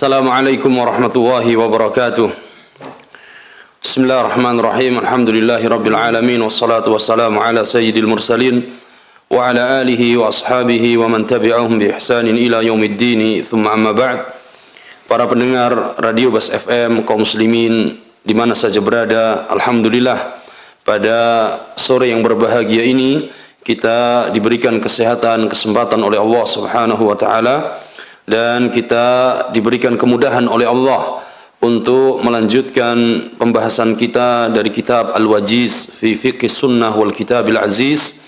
السلام عليكم ورحمة الله وبركاته بسم الله الرحمن الرحيم الحمد لله رب العالمين والصلاة والسلام على سيد المرسلين وعلى آله وأصحابه ومن تبعهم بإحسان إلى يوم الدين ثم أما بعد Para pendengar Radio Bas FM kaum muslimin di mana saja berada, alhamdulillah pada sore yang berbahagia ini kita diberikan kesehatan, kesempatan oleh Allah Subhanahu wa taala dan kita diberikan kemudahan oleh Allah untuk melanjutkan pembahasan kita dari kitab Al-Wajiz fi Fiqh Sunnah wal Kitabil Aziz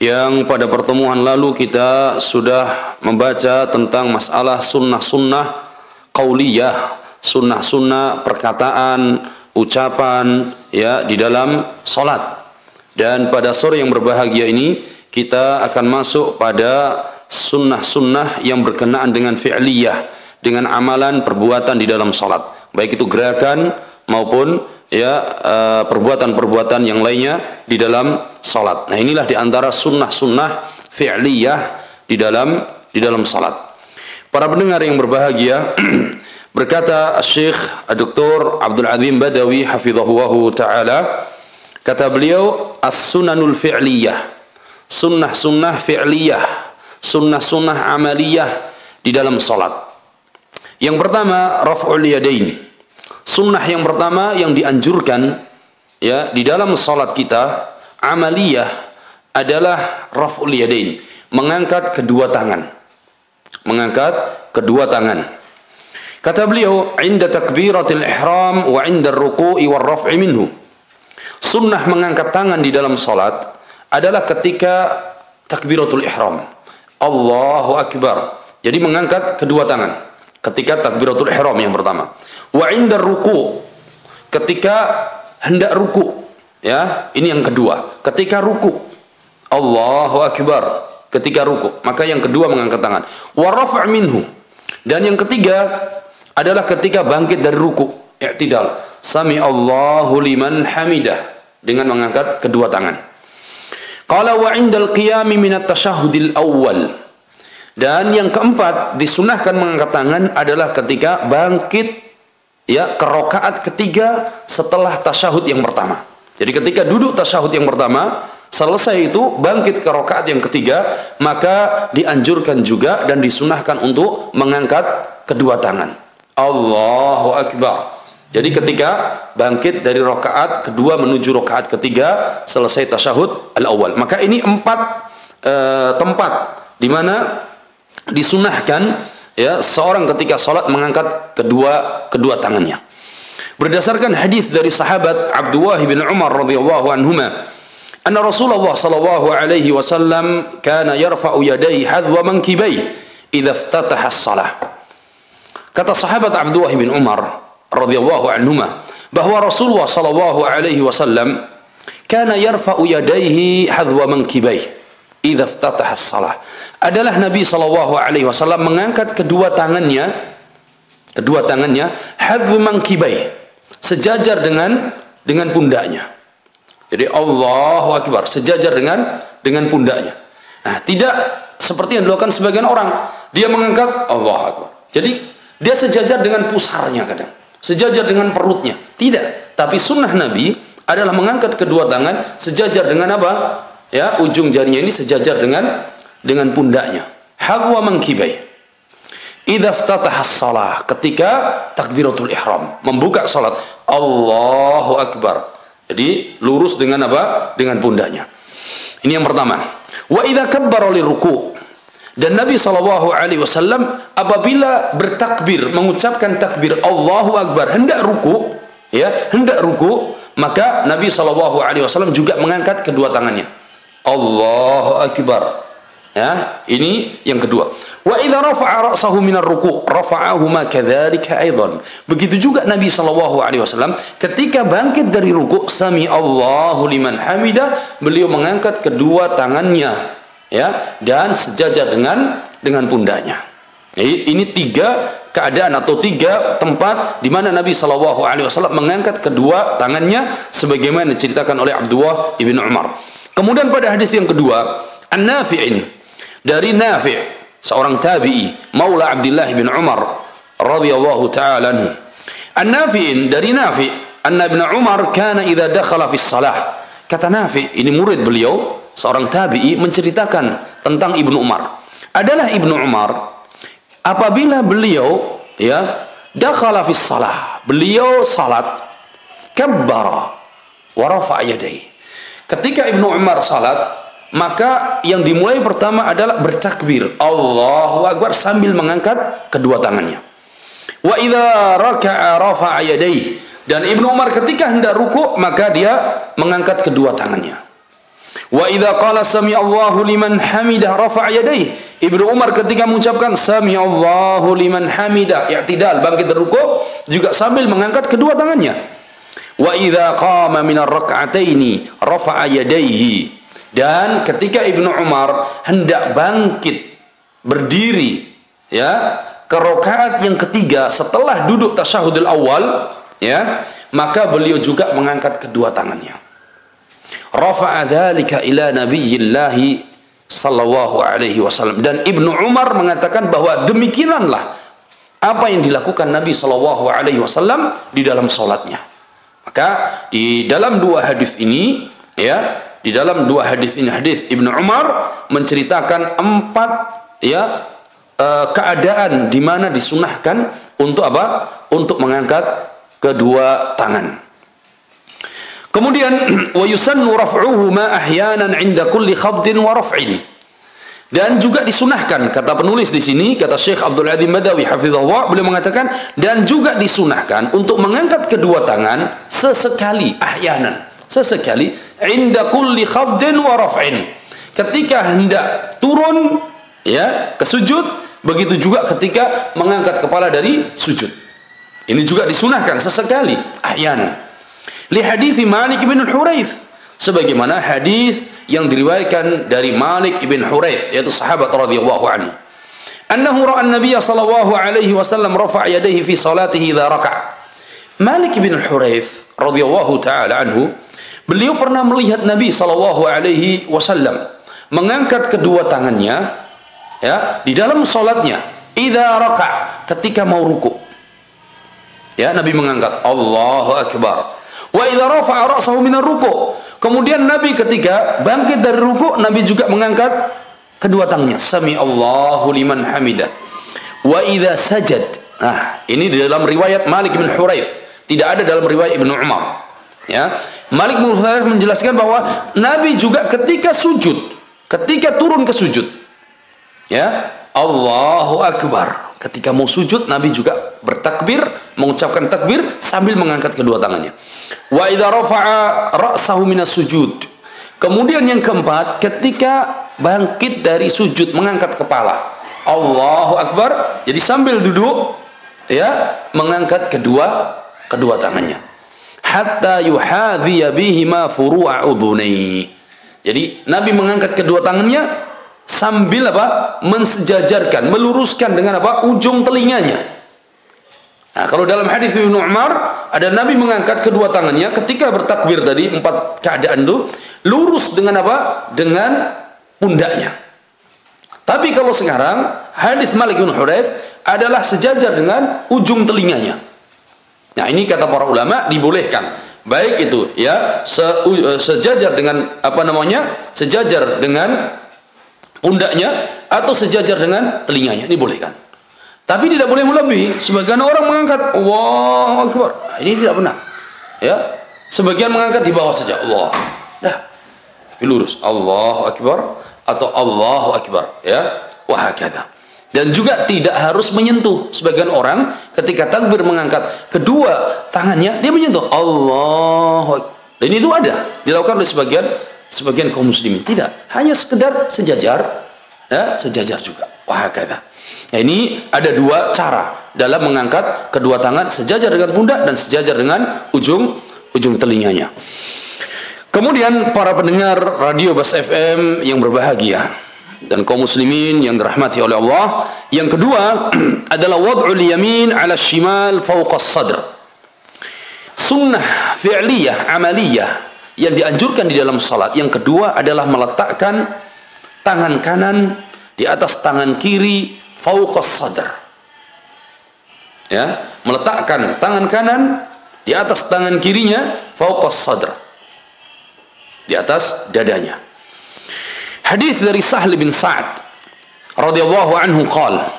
yang pada pertemuan lalu kita sudah membaca tentang masalah sunnah-sunnah qauliyah, sunnah-sunnah perkataan, ucapan ya di dalam salat. Dan pada sore yang berbahagia ini kita akan masuk pada sunnah-sunnah yang berkenaan dengan fi'liyah, dengan amalan perbuatan di dalam salat. Baik itu gerakan maupun ya eh, perbuatan-perbuatan yang lainnya di dalam salat. Nah, inilah di antara sunnah-sunnah fi'liyah di dalam di dalam salat. Para pendengar yang berbahagia, berkata Syekh Dr. Abdul Azim Badawi hafizahullah taala, kata beliau as-sunanul fi'liyah, sunnah-sunnah fi'liyah sunnah-sunnah amaliyah di dalam salat. Yang pertama, raf'ul yadain. Sunnah yang pertama yang dianjurkan ya di dalam salat kita amaliyah adalah raf'ul yadain, mengangkat kedua tangan. Mengangkat kedua tangan. Kata beliau, "Inda takbiratil ihram wa 'inda ar-ruku'i war raf'i minhu." Sunnah mengangkat tangan di dalam salat adalah ketika takbiratul ihram Allahu Akbar. Jadi mengangkat kedua tangan ketika takbiratul ihram yang pertama. Wa indar ruku ketika hendak ruku ya, ini yang kedua. Ketika ruku Allahu Akbar ketika ruku, maka yang kedua mengangkat tangan. Wa rafa' minhu. Dan yang ketiga adalah ketika bangkit dari ruku, i'tidal. Sami Allahu liman hamidah dengan mengangkat kedua tangan. Qala wa indal qiyami minat tasyahudil awal. Dan yang keempat disunahkan mengangkat tangan adalah ketika bangkit ya ke rakaat ketiga setelah tasyahud yang pertama. Jadi ketika duduk tasyahud yang pertama, selesai itu bangkit ke rakaat yang ketiga, maka dianjurkan juga dan disunahkan untuk mengangkat kedua tangan. Allahu akbar. Jadi ketika bangkit dari rakaat kedua menuju rakaat ketiga selesai tasyahud al-awwal. Maka ini empat e, tempat di mana disunahkan ya seorang ketika salat mengangkat kedua kedua tangannya. Berdasarkan hadis dari sahabat Abdullah bin Umar radhiyallahu anhuma, anna Rasulullah sallallahu alaihi wasallam kana yarfa'u yadayhi hadwa mankibai idza iftataha as-salah. Kata sahabat Abdullah bin Umar radhiyallahu anhuma bahwa Rasulullah sallallahu alaihi wasallam kana yarfa'u yadayhi hadwa mankibai idza iftataha as-salah. Adalah Nabi sallallahu alaihi wasallam mengangkat kedua tangannya kedua tangannya hadwa mankibai sejajar dengan dengan pundaknya. Jadi Allahu akbar sejajar dengan dengan pundaknya. Nah tidak seperti yang dilakukan sebagian orang. Dia mengangkat Allahu akbar. Jadi dia sejajar dengan pusarnya kadang sejajar dengan perutnya. Tidak, tapi sunnah Nabi adalah mengangkat kedua tangan sejajar dengan apa? Ya, ujung jarinya ini sejajar dengan dengan pundaknya. Hagwa mangkibai. Idza ketika takbiratul ihram, membuka salat, Allahu akbar. Jadi lurus dengan apa? Dengan pundaknya. Ini yang pertama. Wa idza kabbara liruku' Dan Nabi Shallallahu Alaihi Wasallam apabila bertakbir mengucapkan takbir Allahu Akbar hendak ruku ya hendak ruku maka Nabi Shallallahu Alaihi Wasallam juga mengangkat kedua tangannya. Allahu Akbar. Ya ini yang kedua. Wa idza rafa'a ra'sahu min ar-ruku' rafa'ahu ma kadzalika aidan. Begitu juga Nabi sallallahu alaihi wasallam ketika bangkit dari ruku' sami Allahu liman hamidah beliau mengangkat kedua tangannya ya dan sejajar dengan dengan pundaknya. Jadi ini tiga keadaan atau tiga tempat di mana Nabi Shallallahu Alaihi Wasallam mengangkat kedua tangannya sebagaimana diceritakan oleh Abdullah ibn Umar. Kemudian pada hadis yang kedua, An-Nafi'in dari Nafi' seorang tabi'i Maula Abdullah bin Umar radhiyallahu taala anhu. An-Nafi'in dari Nafi' anna Ibn Umar kana idza dakhala fi shalah. Kata Nafi' ini murid beliau, seorang tabi'i menceritakan tentang Ibnu Umar. Adalah Ibnu Umar apabila beliau ya dakhala fi shalah, beliau salat kabbara wa rafa'a yadayhi. Ketika Ibnu Umar salat, maka yang dimulai pertama adalah bertakbir Allahu Akbar sambil mengangkat kedua tangannya. Wa idza raka'a rafa'a yadayhi. Dan Ibnu Umar ketika hendak ruku maka dia mengangkat kedua tangannya. Wa idza qala sami Allahu liman hamidah rafa'a yadayhi. Ibnu Umar ketika mengucapkan sami Allahu liman hamidah i'tidal bangkit dari ruku juga sambil mengangkat kedua tangannya. Wa idza qama min ar-rak'ataini rafa'a yadayhi. Dan ketika Ibnu Umar hendak bangkit berdiri ya ke rakaat yang ketiga setelah duduk tasyahudul awal ya maka beliau juga mengangkat kedua tangannya rafa'a dzalika ila nabiyillah sallallahu alaihi wasallam dan Ibnu Umar mengatakan bahwa demikianlah apa yang dilakukan Nabi sallallahu alaihi wasallam di dalam salatnya maka di dalam dua hadis ini ya di dalam dua hadis ini hadis Ibnu Umar menceritakan empat ya uh, keadaan di mana disunahkan untuk apa? Untuk mengangkat kedua tangan. Kemudian wa yusannu raf'uhu ma ahyanan 'inda kulli khafdin wa raf'in. Dan juga disunahkan kata penulis di sini kata Syekh Abdul Adzim Badawi hafizahullah beliau mengatakan dan juga disunahkan untuk mengangkat kedua tangan sesekali ahyanan sesekali inda kulli khafdin wa raf'in ketika hendak turun ya ke sujud Begitu juga ketika mengangkat kepala dari sujud. Ini juga disunahkan sesekali, ahyanan. Li hadis Malik bin Huraith sebagaimana hadis yang diriwayatkan dari Malik bin Huraith yaitu sahabat radhiyallahu anhu. Annahu ra'a an-nabiy sallallahu alaihi wasallam rafa'a yadayhi fi salatihi idza raka'a. Malik bin Huraith radhiyallahu taala anhu beliau pernah melihat Nabi sallallahu alaihi wasallam mengangkat kedua tangannya ya di dalam solatnya idza raka ketika mau ruku ya Nabi mengangkat Allahu akbar wa idza rafa'a ra'sahu ruku. Kemudian Nabi ketika bangkit dari ruku Nabi juga mengangkat kedua tangannya sami Allahu liman hamidah. Wa idza sajad. Nah ini di dalam riwayat Malik bin Huraif. Tidak ada dalam riwayat Ibnu Umar. Ya. Malik bin Huraif menjelaskan bahwa Nabi juga ketika sujud ketika turun ke sujud ya Allahu Akbar. Ketika mau sujud Nabi juga bertakbir mengucapkan takbir sambil mengangkat kedua tangannya. Wa idza rafa'a sujud. Kemudian yang keempat ketika bangkit dari sujud mengangkat kepala. Allahu Akbar. Jadi sambil duduk ya mengangkat kedua kedua tangannya. Hatta yuhadhiya bihima furu'a udhunai. Jadi Nabi mengangkat kedua tangannya sambil apa? Mensejajarkan meluruskan dengan apa? Ujung telinganya nah, kalau dalam hadis Ibnu Umar ada Nabi mengangkat kedua tangannya ketika bertakbir tadi empat keadaan itu lurus dengan apa? Dengan pundaknya. Tapi kalau sekarang hadis Malik bin Huraith adalah sejajar dengan ujung telinganya. Nah ini kata para ulama dibolehkan. Baik itu ya se, sejajar dengan apa namanya? Sejajar dengan pundaknya atau sejajar dengan telinganya. Ini boleh kan tapi tidak boleh melebihi. Sebagian orang mengangkat Allah Akbar. Nah, ini tidak benar. Ya. Sebagian mengangkat di bawah saja Allah. Dah. Tapi lurus. Allah Akbar atau Allahu Akbar. Ya. Wah kata dan juga tidak harus menyentuh. Sebagian orang ketika takbir mengangkat kedua tangannya dia menyentuh. Allah dan itu ada. Dilakukan oleh sebagian sebagian kaum muslimin. Tidak. Hanya sekedar sejajar. Ya sejajar juga. Wah nah, ini ada dua cara dalam mengangkat kedua tangan sejajar dengan pundak dan sejajar dengan ujung ujung telinganya kemudian para pendengar radio Bas FM yang berbahagia dan kaum muslimin yang dirahmati oleh Allah yang kedua adalah wad'ul yamin ala shimal fawqa sadr sunnah fi'liyah amaliyah yang dianjurkan di dalam salat. Yang kedua adalah meletakkan tangan kanan di atas tangan kiri fauqas sadar. Ya, meletakkan tangan kanan di atas tangan kirinya fauqas sadar Di atas dadanya. Hadis dari Sahl bin Sa'ad radhiyallahu anhu qala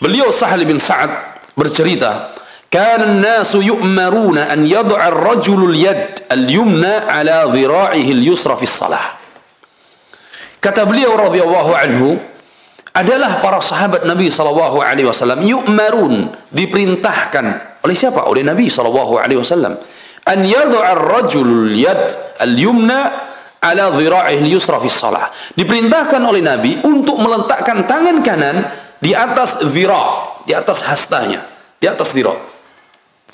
Beliau Sahl bin Sa'ad bercerita, "Kan an-nasu yu'maruna an yad'a ar-rajulu al-yad al-yumna 'ala dhira'ihi al-yusra fi as-salah." Kata beliau radhiyallahu anhu, adalah para sahabat Nabi sallallahu alaihi wasallam yu'marun diperintahkan. Oleh siapa? Oleh Nabi sallallahu alaihi wasallam. An yad'a ar-rajul yad al-yumna ala dhira'ihi al-yusra fi shalah diperintahkan oleh Nabi untuk meletakkan tangan kanan di atas dhira di atas hastanya di atas dhira.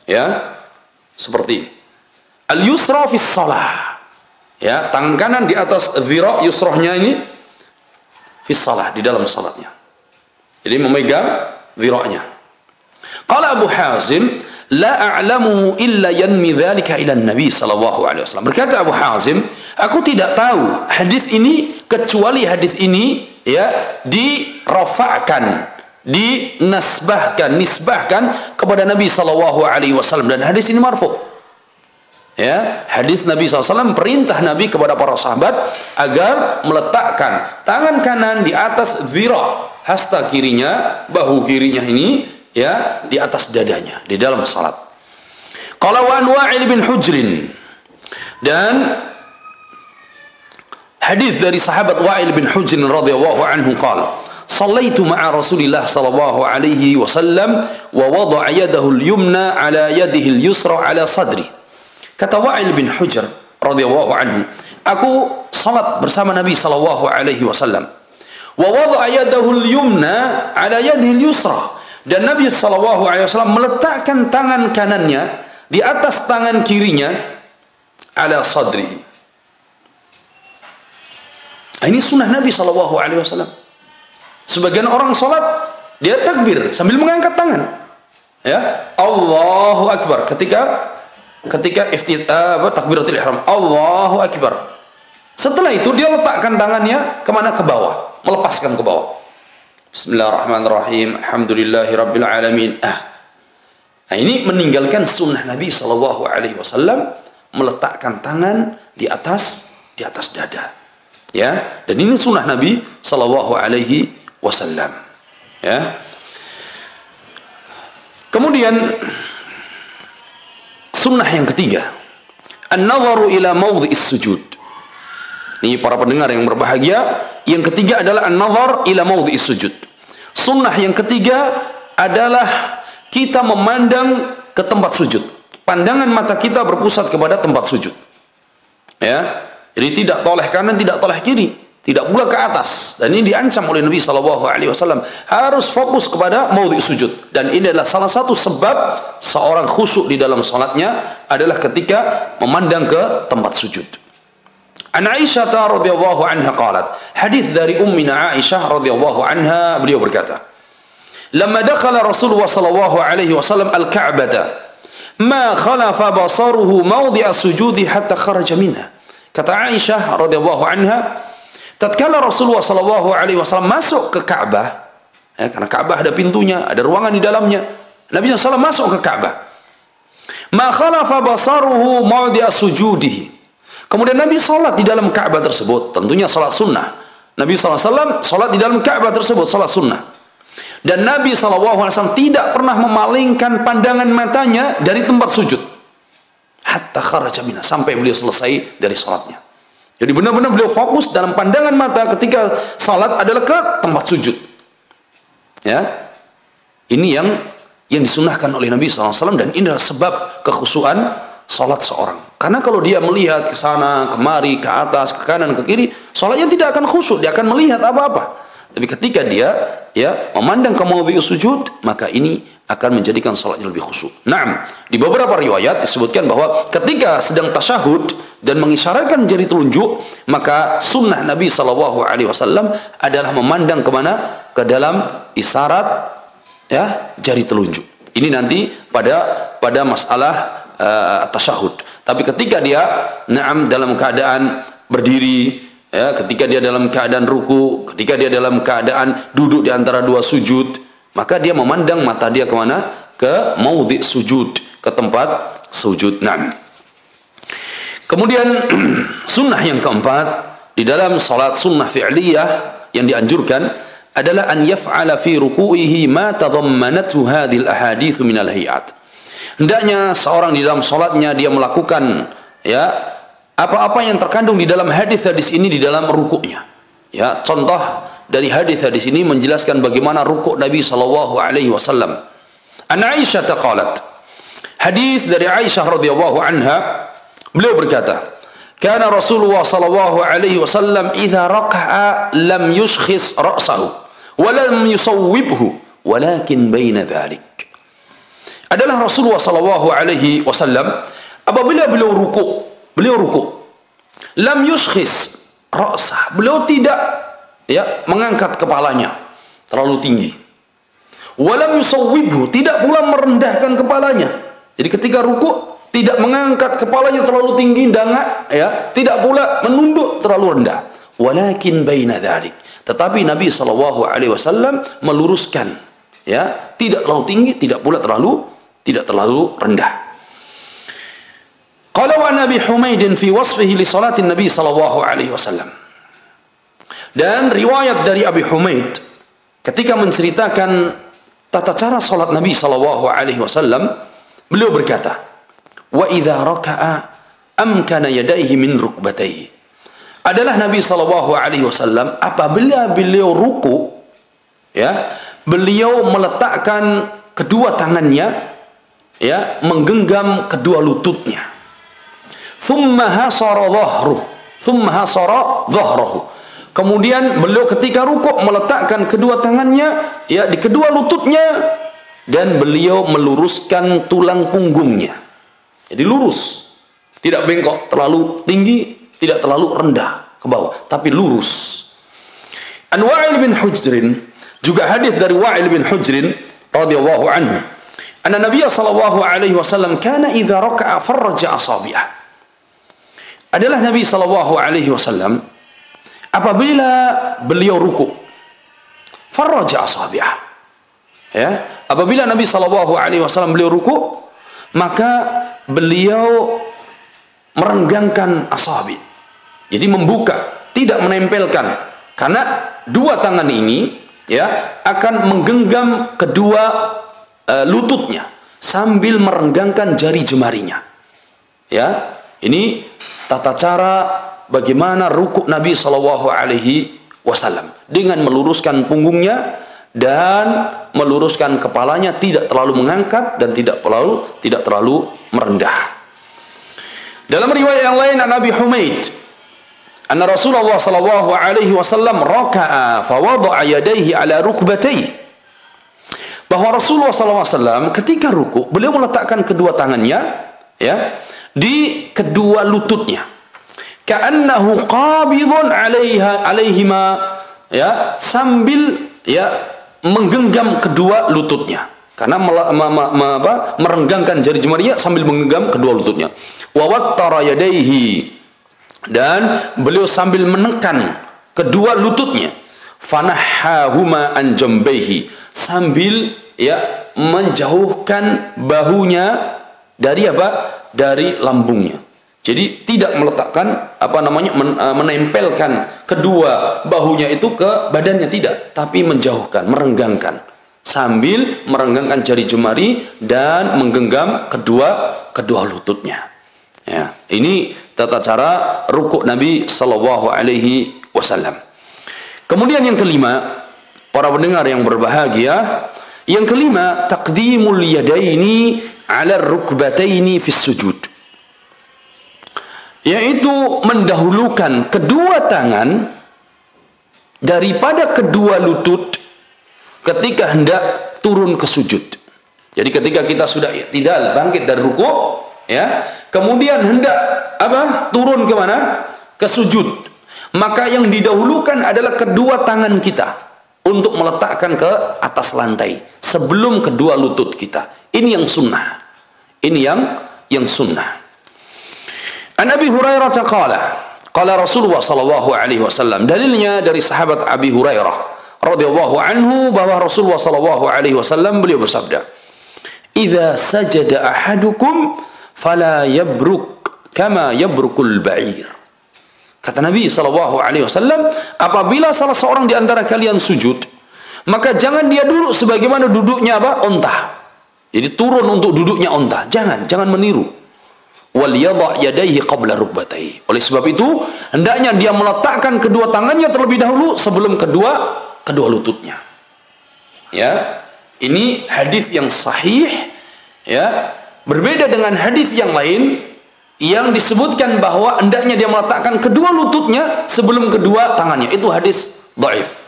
Ya seperti ini. Al yusra fi salah ya tangan kanan di atas dhira yusrahnya ini fi salah di dalam salatnya. Jadi memegang dhiranya qala Abu Hazim la a'lamu illa yanmi dhalika ila Nabi sallallahu alaihi wasallam. Berkata Abu Hazim aku tidak tahu hadis ini kecuali hadis ini ya dirafa'kan dinasbahkan nisbahkan kepada Nabi sallallahu alaihi wasallam dan hadis ini marfu ya hadis Nabi SAW perintah Nabi kepada para sahabat agar meletakkan tangan kanan di atas zira hasta kirinya bahu kirinya ini ya di atas dadanya di dalam salat qala wa Wa'il bin Hujrin dan hadis dari sahabat Wa'il bin Hujrin radhiyallahu anhu qala صليت مع رسول الله صلى الله عليه وسلم ووضع يده اليمنى على يده اليسرى على صدري kata Wa'il bin Hujr radhiyallahu anhu aku salat bersama Nabi sallallahu alaihi wasallam wa wada'a yadahu al-yumna ala yadihi al-yusra dan Nabi sallallahu alaihi wasallam meletakkan tangan kanannya di atas tangan kirinya ala sadri ini sunnah Nabi sallallahu alaihi wasallam Sebagian orang sholat dia takbir sambil mengangkat tangan. Ya, Allahu Akbar. Ketika ketika iftitah apa takbiratul ihram, Allahu Akbar. Setelah itu dia letakkan tangannya ke mana ke bawah, melepaskan ke bawah. Bismillahirrahmanirrahim. Alhamdulillahi rabbil alamin. Ah. Nah, ini meninggalkan sunnah Nabi Shallallahu Alaihi Wasallam meletakkan tangan di atas di atas dada, ya. Dan ini sunnah Nabi Shallallahu Alaihi wasallam. Ya. Kemudian sunnah yang ketiga, an-nazaru ila mawdhi'is sujud. Ini para pendengar yang berbahagia, yang ketiga adalah an-nazar ila mawdhi'is sujud. Sunnah yang ketiga adalah kita memandang ke tempat sujud. Pandangan mata kita berpusat kepada tempat sujud. Ya. Jadi tidak toleh kanan, tidak toleh kiri tidak pula ke atas. Dan ini diancam oleh Nabi sallallahu alaihi wasallam. Harus fokus kepada maudhi sujud. Dan ini adalah salah satu sebab seorang khusyuk di dalam salatnya adalah ketika memandang ke tempat sujud. An Aisyah radhiyallahu anha qalat hadis dari ummina Aisyah radhiyallahu anha beliau berkata lama dakhala Rasulullah sallallahu alaihi wasallam al-Ka'bah ma khalafa basaruhu mawdi'a sujudi hatta kharaja minha. Kata Aisyah radhiyallahu anha Tatkala Rasulullah Shallallahu Alaihi Wasallam masuk ke Ka'bah, ya, karena Ka'bah ada pintunya, ada ruangan di dalamnya. Nabi SAW masuk ke Ka'bah. Ma khalafa basaruhu mawdi'a sujudihi. Kemudian Nabi salat di dalam Ka'bah tersebut, tentunya salat sunnah. Nabi SAW salat di dalam Ka'bah tersebut, salat sunnah. Dan Nabi SAW tidak pernah memalingkan pandangan matanya dari tempat sujud. Hatta kharaja sampai beliau selesai dari salatnya. Jadi benar-benar beliau fokus dalam pandangan mata ketika salat adalah ke tempat sujud. Ya. Ini yang yang disunahkan oleh Nabi SAW dan ini adalah sebab kekhusuan salat seorang. Karena kalau dia melihat ke sana, kemari, ke atas, ke kanan, ke kiri, salatnya tidak akan khusyuk, dia akan melihat apa-apa. Tapi ketika dia ya memandang ke maudhi sujud, maka ini akan menjadikan salatnya lebih khusyuk. Naam, di beberapa riwayat disebutkan bahwa ketika sedang tasyahud dan mengisyaratkan jari telunjuk, maka sunnah Nabi Shallallahu Alaihi Wasallam adalah memandang ke mana? Ke dalam isyarat ya jari telunjuk. Ini nanti pada pada masalah uh, tasyahud. Tapi ketika dia naam dalam keadaan berdiri ya ketika dia dalam keadaan ruku ketika dia dalam keadaan duduk di antara dua sujud Maka dia memandang mata dia ke mana? Ke maudhi sujud, ke tempat sujud. Nah. Kemudian sunnah yang keempat di dalam salat sunnah fi'liyah yang dianjurkan adalah an yaf'ala fi ruku'ihi ma tadammanathu hadhil ahadits min al-hayat. Hendaknya seorang di dalam salatnya dia melakukan ya apa-apa yang terkandung di dalam hadis-hadis ini di dalam rukuknya. Ya, contoh dari hadis-hadis ini menjelaskan bagaimana rukuk Nabi sallallahu alaihi wasallam. An Aisyah qalat. Hadis dari Aisyah radhiyallahu anha, beliau berkata, "Kana Rasulullah sallallahu alaihi wasallam idza raka'a lam yushkhis ra'sahu wa lam yusawwibhu, walakin baina dhalik." Adalah Rasulullah sallallahu alaihi wasallam apabila beliau rukuk Beliau ruku. Lam yushkhis ra'sah. Beliau tidak ya mengangkat kepalanya terlalu tinggi. Walam yusawwibhu, tidak pula merendahkan kepalanya. Jadi ketika ruku tidak mengangkat kepalanya terlalu tinggi danga ya, tidak pula menunduk terlalu rendah. Walakin baina dzalik. Tetapi Nabi sallallahu alaihi wasallam meluruskan ya, tidak terlalu tinggi, tidak pula terlalu tidak terlalu rendah. Qala wa Nabi Humaid fi wasfihi li salatin Nabi sallallahu alaihi wasallam. Dan riwayat dari Abi Humaid ketika menceritakan tata cara salat Nabi sallallahu alaihi wasallam, beliau berkata, "Wa idza raka'a amkana yadayhi min rukbatayhi." Adalah Nabi sallallahu alaihi wasallam apabila beliau ruku ya, beliau meletakkan kedua tangannya ya, menggenggam kedua lututnya thumma hasara dhahruh. Thumma hasara dhahrahu kemudian beliau ketika rukuk meletakkan kedua tangannya ya di kedua lututnya dan beliau meluruskan tulang punggungnya. Jadi lurus. Tidak bengkok terlalu tinggi tidak terlalu rendah ke bawah tapi lurus. An Wa'il bin Hujrin juga hadis dari Wa'il bin Hujrin radhiyallahu anhu. Anna Nabi sallallahu alaihi wasallam kana idza raka'a farraja asabi'ah adalah Nabi Shallallahu Alaihi Wasallam apabila beliau ruku farraja asabi'ah. Ya apabila Nabi Shallallahu Alaihi Wasallam beliau ruku maka beliau merenggangkan asabi. Jadi membuka tidak menempelkan. Karena dua tangan ini ya akan menggenggam kedua uh, lututnya sambil merenggangkan jari jemarinya. Ya ini tata cara bagaimana rukuk Nabi Shallallahu Alaihi Wasallam dengan meluruskan punggungnya dan meluruskan kepalanya tidak terlalu mengangkat dan tidak terlalu tidak terlalu merendah. Dalam riwayat yang lain Nabi Humaid anna Rasulullah sallallahu alaihi wasallam raka'a fa wada'a yadayhi ala rukbatayhi bahwa Rasulullah sallallahu alaihi wasallam ketika ruku beliau meletakkan kedua tangannya ya di kedua lututnya. Ka'annahu qabidun 'alaiha 'alaihima ya sambil ya menggenggam kedua lututnya. Karena ma, ma, ma, apa, merenggangkan jari jemarinya sambil menggenggam kedua lututnya. Wa wattara yadayhi dan beliau sambil menekan kedua lututnya. Fanahahuma an jambaihi sambil ya menjauhkan bahunya dari apa? dari lambungnya. Jadi tidak meletakkan apa namanya men, uh, menempelkan kedua bahunya itu ke badannya tidak, tapi menjauhkan, merenggangkan sambil merenggangkan jari jemari dan menggenggam kedua kedua lututnya. Ya, ini tata cara rukuk Nabi Shallallahu Alaihi Wasallam. Kemudian yang kelima, para pendengar yang berbahagia, yang kelima takdimul yadaini ala rukbataini fis sujud yaitu mendahulukan kedua tangan daripada kedua lutut ketika hendak turun ke sujud. Jadi ketika kita sudah tidak bangkit dari ruku, ya, kemudian hendak apa? Turun ke mana? Ke sujud. Maka yang didahulukan adalah kedua tangan kita untuk meletakkan ke atas lantai sebelum kedua lutut kita. Ini yang sunnah. Ini yang yang sunnah. An Abi Hurairah qala qala Rasulullah sallallahu alaihi wasallam dalilnya dari sahabat Abi Hurairah radhiyallahu anhu bahwa Rasulullah sallallahu alaihi wasallam beliau bersabda, "Idza sajada ahadukum fala yabruk kama yabrukul ba'ir." Kata Nabi sallallahu alaihi wasallam, apabila salah seorang di antara kalian sujud, maka jangan dia duduk sebagaimana duduknya apa? Unta. Jadi turun untuk duduknya unta. Jangan, jangan meniru wal yadha qabla rukbatayhi. Oleh sebab itu, hendaknya dia meletakkan kedua tangannya terlebih dahulu sebelum kedua kedua lututnya. Ya. Ini hadis yang sahih ya. Berbeda dengan hadis yang lain yang disebutkan bahwa hendaknya dia meletakkan kedua lututnya sebelum kedua tangannya. Itu hadis dhaif.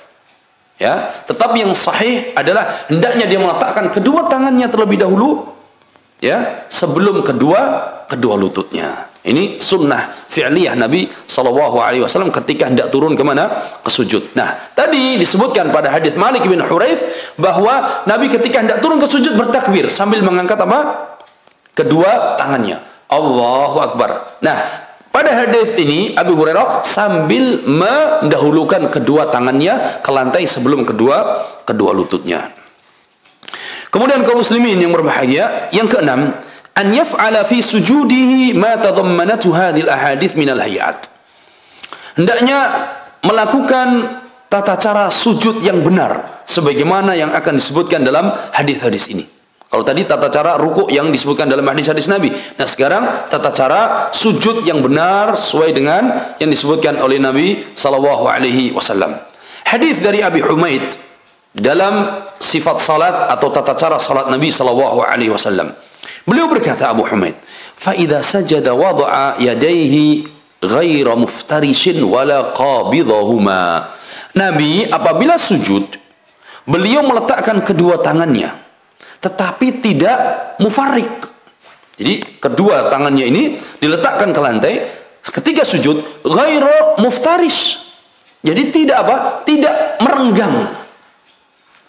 Ya, tetapi yang sahih adalah hendaknya dia meletakkan kedua tangannya terlebih dahulu ya sebelum kedua kedua lututnya. Ini sunnah fi'liyah Nabi sallallahu alaihi wasallam ketika hendak turun ke mana? Ke sujud. Nah tadi disebutkan pada hadis Malik bin Huraith bahwa Nabi ketika hendak turun ke sujud bertakbir sambil mengangkat apa? Kedua tangannya. Allahu akbar. Nah pada hadis ini Abu Hurairah sambil mendahulukan kedua tangannya ke lantai sebelum kedua kedua lututnya Kemudian kaum muslimin yang berbahagia, yang keenam, an yaf'ala fi sujudihi ma tadammanatu hadhil ahadith min al-hayat. Hendaknya melakukan tata cara sujud yang benar sebagaimana yang akan disebutkan dalam hadis-hadis ini. Kalau tadi tata cara rukuk yang disebutkan dalam hadis-hadis Nabi. Nah sekarang tata cara sujud yang benar sesuai dengan yang disebutkan oleh Nabi sallallahu alaihi wasallam. Hadis dari Abi Humaid dalam sifat salat atau tata cara salat Nabi sallallahu alaihi wasallam. Beliau berkata Abu Humaid, "Fa idza sajada wada'a yadayhi ghaira muftarishin wala qabidahuma." Nabi apabila sujud, beliau meletakkan kedua tangannya tetapi tidak mufarik. Jadi kedua tangannya ini diletakkan ke lantai ketika sujud ghaira muftarish. Jadi tidak apa? Tidak merenggang.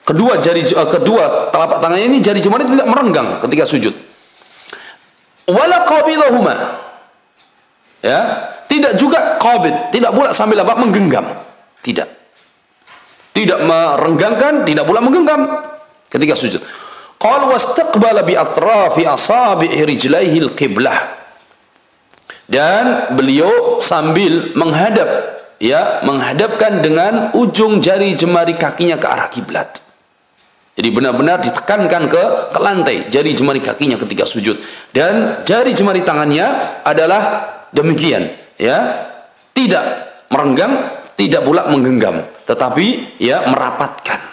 Kedua jari uh, kedua telapak tangannya ini jari jemari tidak merenggang ketika sujud. Wala qabidahuma. Ya? Tidak juga qabid. Tidak pula sambil apa? Menggenggam. Tidak. Tidak merenggangkan tidak pula menggenggam. Ketika sujud qal wastaqbala bi atrafi asabi' rijlaihi al-qiblah dan beliau sambil menghadap ya menghadapkan dengan ujung jari jemari kakinya ke arah kiblat. Jadi benar-benar ditekankan ke, ke lantai jari jemari kakinya ketika sujud. Dan jari jemari tangannya adalah demikian ya. Tidak merenggang tidak pula menggenggam tetapi ya merapatkan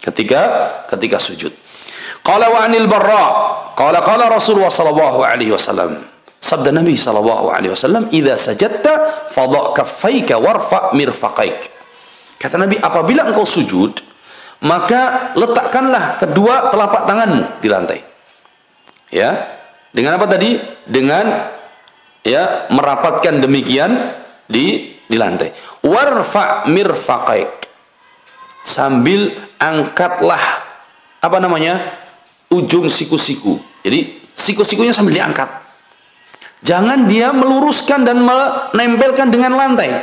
ketika ketika sujud qala wa anil barra qala qala rasulullah sallallahu alaihi wasallam sabda nabi sallallahu alaihi wasallam idza sajadta fadha kaffaika warfa mirfaqaik kata nabi apabila engkau sujud maka letakkanlah kedua telapak tanganmu di lantai. Ya. Dengan apa tadi? Dengan ya merapatkan demikian di di lantai. Warfa mirfaqaik. Sambil angkatlah apa namanya? Ujung siku-siku. Jadi siku-sikunya sambil diangkat. Jangan dia meluruskan dan menempelkan dengan lantai.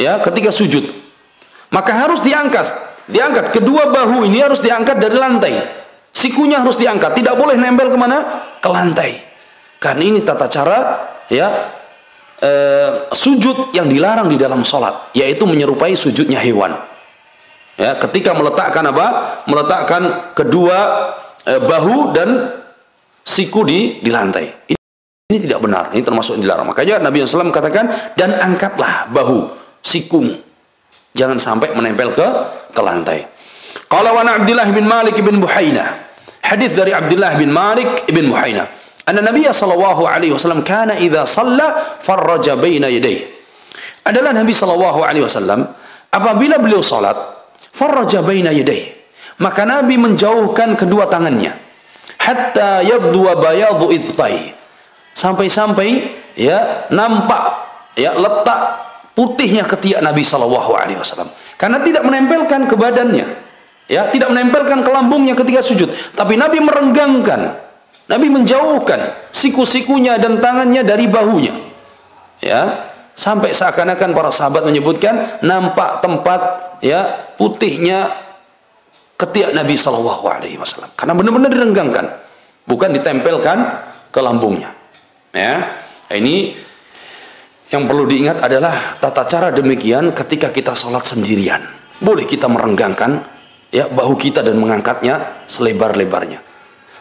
Ya, ketika sujud. Maka harus diangkat diangkat kedua bahu ini harus diangkat dari lantai sikunya harus diangkat tidak boleh nempel ke mana ke lantai karena ini tata cara ya e, sujud yang dilarang di dalam sholat yaitu menyerupai sujudnya hewan ya ketika meletakkan apa meletakkan kedua e, bahu dan siku di di lantai ini, ini tidak benar ini termasuk yang dilarang makanya Nabi SAW katakan dan angkatlah bahu sikumu jangan sampai menempel ke ke lantai. Qala wa Abdullah bin Malik bin Buhaina. Hadis dari Abdullah bin Malik bin Buhaina. Anna Nabi sallallahu alaihi wasallam kana idza shalla farraja baina yadayhi. Adalah Nabi sallallahu alaihi wasallam apabila beliau salat farraja baina yadayhi. Maka Nabi menjauhkan kedua tangannya hatta yabdu bayadu idtai. Sampai-sampai ya nampak ya letak putihnya ketiak Nabi sallallahu alaihi wasallam. Karena tidak menempelkan ke badannya. Ya, tidak menempelkan ke lambungnya ketika sujud, tapi Nabi merenggangkan. Nabi menjauhkan siku-sikunya dan tangannya dari bahunya. Ya, sampai seakan-akan para sahabat menyebutkan nampak tempat ya putihnya ketiak Nabi Shallallahu Alaihi Wasallam. Karena benar-benar direnggangkan bukan ditempelkan ke lambungnya. Ya. Ini yang perlu diingat adalah tata cara demikian ketika kita sholat sendirian. Boleh kita merenggangkan ya bahu kita dan mengangkatnya selebar-lebarnya.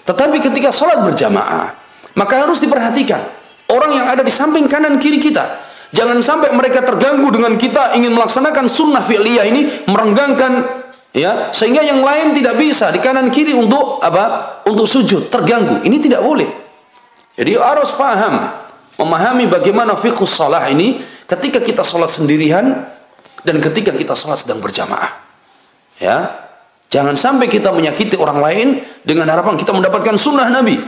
Tetapi ketika sholat berjamaah maka harus diperhatikan orang yang ada di samping kanan kiri kita Jangan sampai mereka terganggu dengan kita ingin melaksanakan sunnah fi'liyah ini merenggangkan ya sehingga yang lain tidak bisa di kanan kiri untuk apa? Untuk sujud terganggu. Ini tidak boleh. Jadi harus paham memahami bagaimana fiqhus salah ini ketika kita sholat sendirian dan ketika kita sholat sedang berjamaah. Ya, jangan sampai kita menyakiti orang lain dengan harapan kita mendapatkan sunnah Nabi.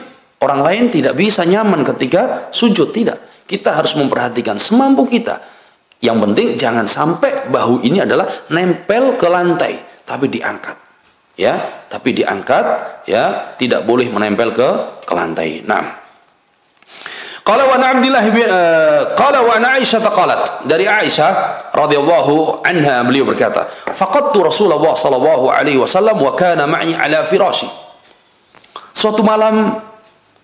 Orang lain tidak bisa nyaman ketika sujud tidak. Kita harus memperhatikan semampu kita. Yang penting jangan sampai bahu ini adalah nempel ke lantai, tapi diangkat. Ya, tapi diangkat ya, tidak boleh menempel ke ke lantai. Nah, Qala wa Abdullah bin uh, qala wa Aisyah qalat dari Aisyah radhiyallahu anha beliau berkata faqadtu Rasulullah sallallahu alaihi wasallam wa kana ma'i ala firashi Suatu malam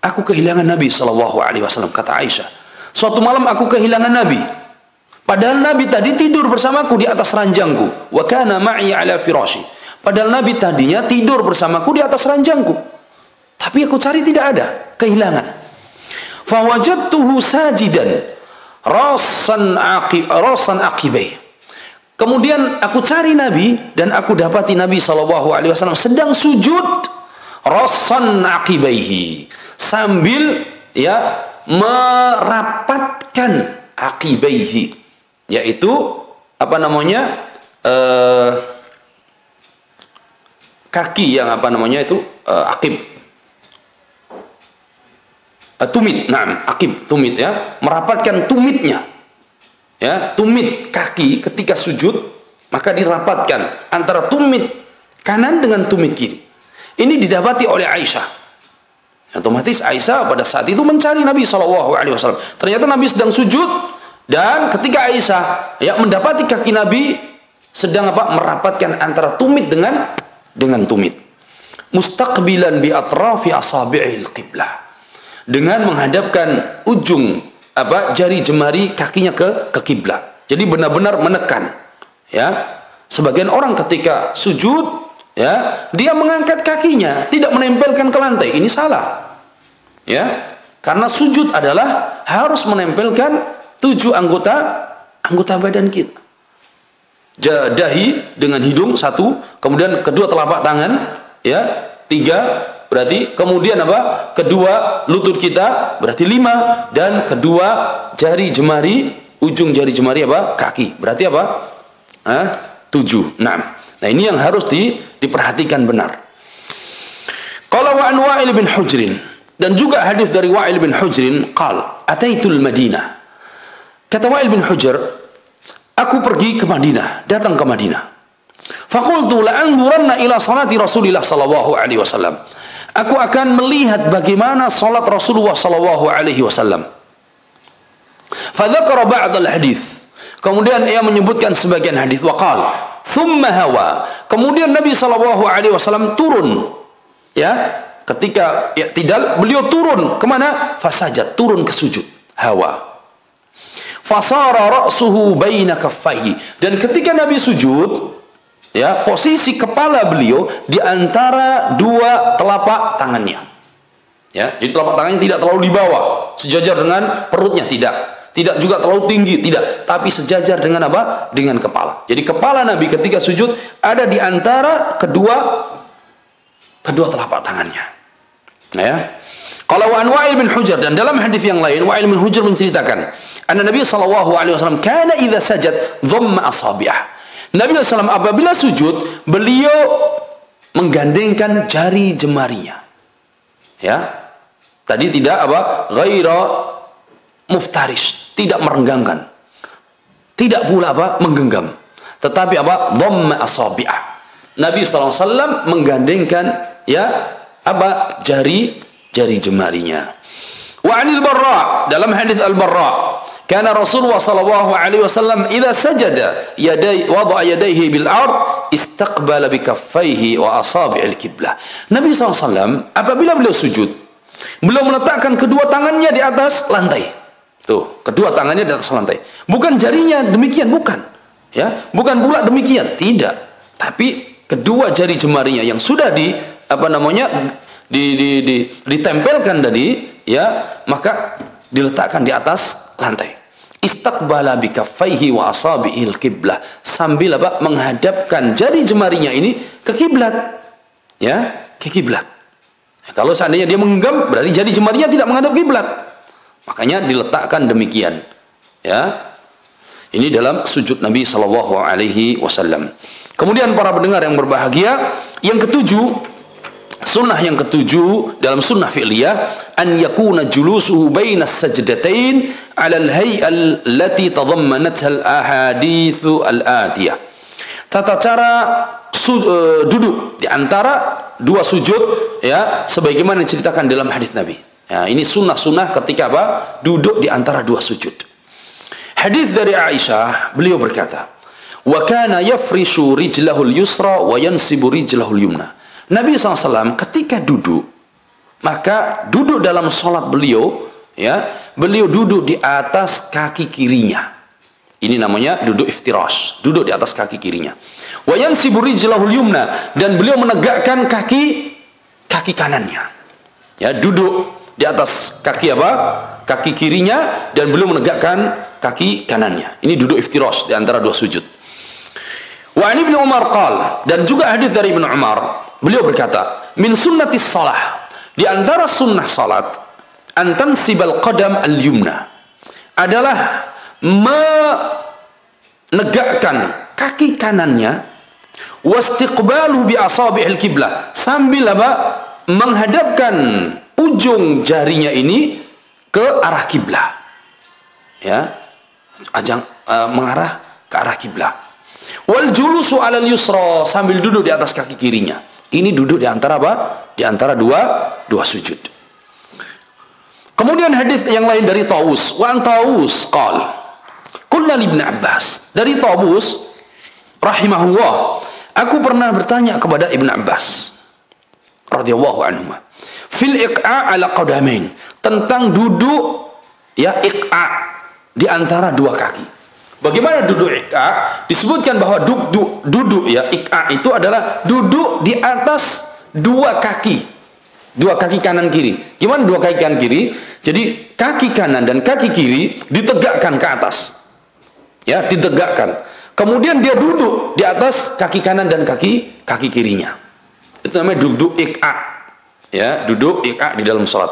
aku kehilangan Nabi sallallahu alaihi wasallam kata Aisyah Suatu malam aku kehilangan Nabi. Padahal Nabi tadi tidur bersamaku di atas ranjangku. Wa kana ma'i ala firashi. Padahal Nabi tadinya tidur bersamaku di atas ranjangku. Tapi aku cari tidak ada, kehilangan. Fawajadtuhu sajidan rasan aqi rasan aqibai. Kemudian aku cari Nabi dan aku dapati Nabi sallallahu alaihi wasallam sedang sujud rasan aqibaihi sambil ya merapatkan akibaihi yaitu apa namanya uh, kaki yang apa namanya itu uh, akib. Uh, tumit nah akib tumit ya. Merapatkan tumitnya ya. Tumit kaki ketika sujud maka dirapatkan antara tumit kanan dengan tumit kiri. Ini didapati oleh Aisyah. Otomatis Aisyah pada saat itu mencari Nabi Shallallahu Alaihi Wasallam. Ternyata Nabi sedang sujud dan ketika Aisyah ya mendapati kaki Nabi sedang apa merapatkan antara tumit dengan dengan tumit. Mustaqbilan bi atrafi asabi'il qiblah. Dengan menghadapkan ujung apa jari jemari kakinya ke ke kiblat. Jadi benar-benar menekan. Ya. Sebagian orang ketika sujud ya dia mengangkat kakinya tidak menempelkan ke lantai ini salah ya karena sujud adalah harus menempelkan tujuh anggota anggota badan kita. Dahi dengan hidung satu. Kemudian kedua telapak tangan ya. Tiga berarti kemudian apa? Kedua lutut kita berarti lima. Dan kedua jari jemari ujung jari jemari apa? Kaki. Berarti apa? Hah? tujuh. Enam Nah ini yang harus di, diperhatikan benar. Kalau wa Wa'il bin Hujrin. Dan juga hadis dari Wa'il bin Hujrin qal ataitul Madinah. Kata Wa'il bin Hujr, aku pergi ke Madinah, datang ke Madinah. Fakultu la'anzuranna ila salati Rasulillah sallallahu alaihi wasallam. Aku akan melihat bagaimana salat Rasulullah sallallahu alaihi wasallam. Fadzakara ba'd al-hadis. Kemudian ia menyebutkan sebagian hadis waqal thumma hawa. Kemudian Nabi sallallahu alaihi wasallam turun. Ya, ketika ya, tidak beliau turun ke mana? Fasajat, turun ke sujud. Hawa. Fasara ra'suhu baina kaffaihi. Dan ketika Nabi sujud, ya, posisi kepala beliau di antara dua telapak tangannya. Ya, jadi telapak tangannya tidak terlalu di bawah, sejajar dengan perutnya tidak. Tidak juga terlalu tinggi, tidak. Tapi sejajar dengan apa? Dengan kepala. Jadi kepala Nabi ketika sujud ada di antara kedua kedua telapak tangannya. Ya. Kalau Wa'il bin Hujar dan dalam hadis yang lain Wa'il bin Hujar menceritakan, anna Nabi sallallahu alaihi wasallam kana idza sajad dhamma asabi'ah. Nabi SAW apabila sujud, beliau menggandengkan jari jemarinya. Ya. Tadi tidak apa? Ghaira muftarish tidak merenggangkan. Tidak pula apa? Menggenggam. Tetapi apa? Dhamma asabi'ah. Nabi SAW menggandengkan ya apa? Jari jari jemarinya. Wa anil barra dalam hadis al barra Karena Rasulullah sallallahu alaihi wasallam idza sajada yadai wada'a yadayhi bil ard istaqbala bi kaffaihi wa asabi'il kiblah. Nabi SAW apabila beliau sujud, beliau meletakkan kedua tangannya di atas lantai. Tuh, kedua tangannya di atas lantai. Bukan jarinya demikian, bukan. Ya, bukan pula demikian, tidak. Tapi kedua jari jemarinya yang sudah di apa namanya di, di, di ditempelkan tadi, ya, maka diletakkan di atas lantai istaqbala bikaffaihi wa asabi'il kiblah sambil apa? Menghadapkan jari jemarinya ini ke kiblat. Ya ke kiblat. Ya, kalau seandainya dia menggenggam berarti jari jemarinya tidak menghadap kiblat. Makanya diletakkan demikian. Ya. Ini dalam sujud Nabi sallallahu alaihi wasallam. Kemudian para pendengar yang berbahagia yang ketujuh Sunnah yang ketujuh dalam sunnah fi'liyah an yakuna julusuhu baina sajdatain 'ala al-hay'ah allati tadammanatha al-ahaditsu al-atiyah. Tata cara su, uh, duduk di antara dua sujud ya sebagaimana diceritakan dalam hadis Nabi. Ya, ini sunnah-sunnah ketika apa? Duduk di antara dua sujud. Hadis dari Aisyah, beliau berkata, "Wa kana yafrishu rijlahu al-yusra wa yansibu rijlahu al-yumna." Nabi SAW ketika duduk, maka duduk dalam sholat beliau, ya, beliau duduk di atas kaki kirinya. Ini namanya duduk iftirash, duduk di atas kaki kirinya. Wayan siburi jelahul yumna dan beliau menegakkan kaki kaki kanannya. Ya, duduk di atas kaki apa? Kaki kirinya dan beliau menegakkan kaki kanannya. Ini duduk iftirash di antara dua sujud. Wa Ibnu Umar qal dan juga hadis dari Ibnu Umar Beliau berkata, min sunnatis salah. Di antara sunnah salat, antan sibal qadam al-yumna. Adalah menegakkan kaki kanannya wastiqbalu bi asabi'il kiblah sambil apa menghadapkan ujung jarinya ini ke arah kiblah ya ajang uh, mengarah ke arah kiblah wal julusu alal yusra sambil duduk di atas kaki kirinya ini duduk di antara apa? Di antara dua dua sujud. Kemudian hadis yang lain dari Tawus, wa an Tawus qal Qulna Ibn Abbas. Dari Tawus rahimahullah, aku pernah bertanya kepada Ibn Abbas radhiyallahu anhu fil iqa' ala qadamain tentang duduk ya iqa' di antara dua kaki. Bagaimana duduk ik'a? Disebutkan bahwa duduk duduk ya ik'a itu adalah duduk di atas dua kaki. Dua kaki kanan kiri. Gimana dua kaki kanan kiri? Jadi kaki kanan dan kaki kiri ditegakkan ke atas. Ya, ditegakkan. Kemudian dia duduk di atas kaki kanan dan kaki kaki kirinya. Itu namanya duduk ik'a. Ya, duduk ik'a di dalam salat.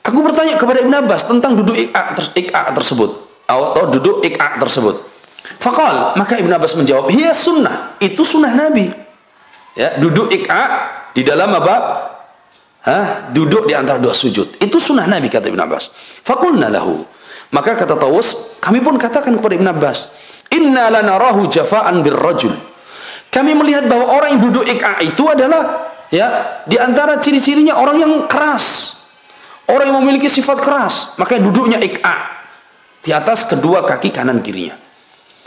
Aku bertanya kepada Ibn Abbas tentang duduk ik'a tersebut atau duduk ik'a tersebut. Fakal maka Ibn Abbas menjawab, "Hiya sunnah." Itu sunnah Nabi. Ya, duduk ik'a di dalam apa? Hah? Duduk di antara dua sujud. Itu sunnah Nabi kata Ibn Abbas. Fakulna lahu. Maka kata Tawus, kami pun katakan kepada Ibn Abbas, "Inna lanarahu jafa'an birrajul." Kami melihat bahwa orang yang duduk ik'a itu adalah ya di antara ciri-cirinya orang yang keras. Orang yang memiliki sifat keras, maka duduknya ik'a di atas kedua kaki kanan kirinya.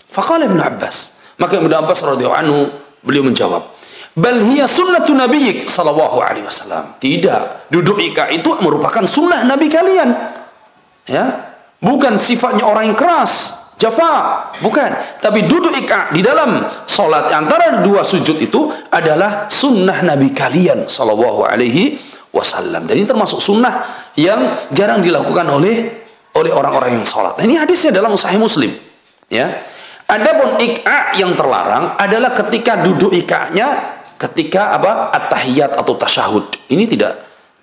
Faqala Ibnu Abbas. Maka Ibnu Abbas radhiyallahu anhu beliau menjawab, "Bal hiya sunnatu nabiyyik sallallahu alaihi wasallam." Tidak, duduk ika itu merupakan sunnah nabi kalian. Ya. Bukan sifatnya orang yang keras, jafa, bukan. Tapi duduk ika di dalam solat antara dua sujud itu adalah sunnah nabi kalian sallallahu alaihi wasallam. Dan ini termasuk sunnah yang jarang dilakukan oleh oleh orang-orang yang sholat. Nah, ini hadisnya dalam Sahih Muslim. Ya. Adapun ik'a yang terlarang adalah ketika duduk ika'nya ketika apa at-tahiyat atau tasyahud. Ini tidak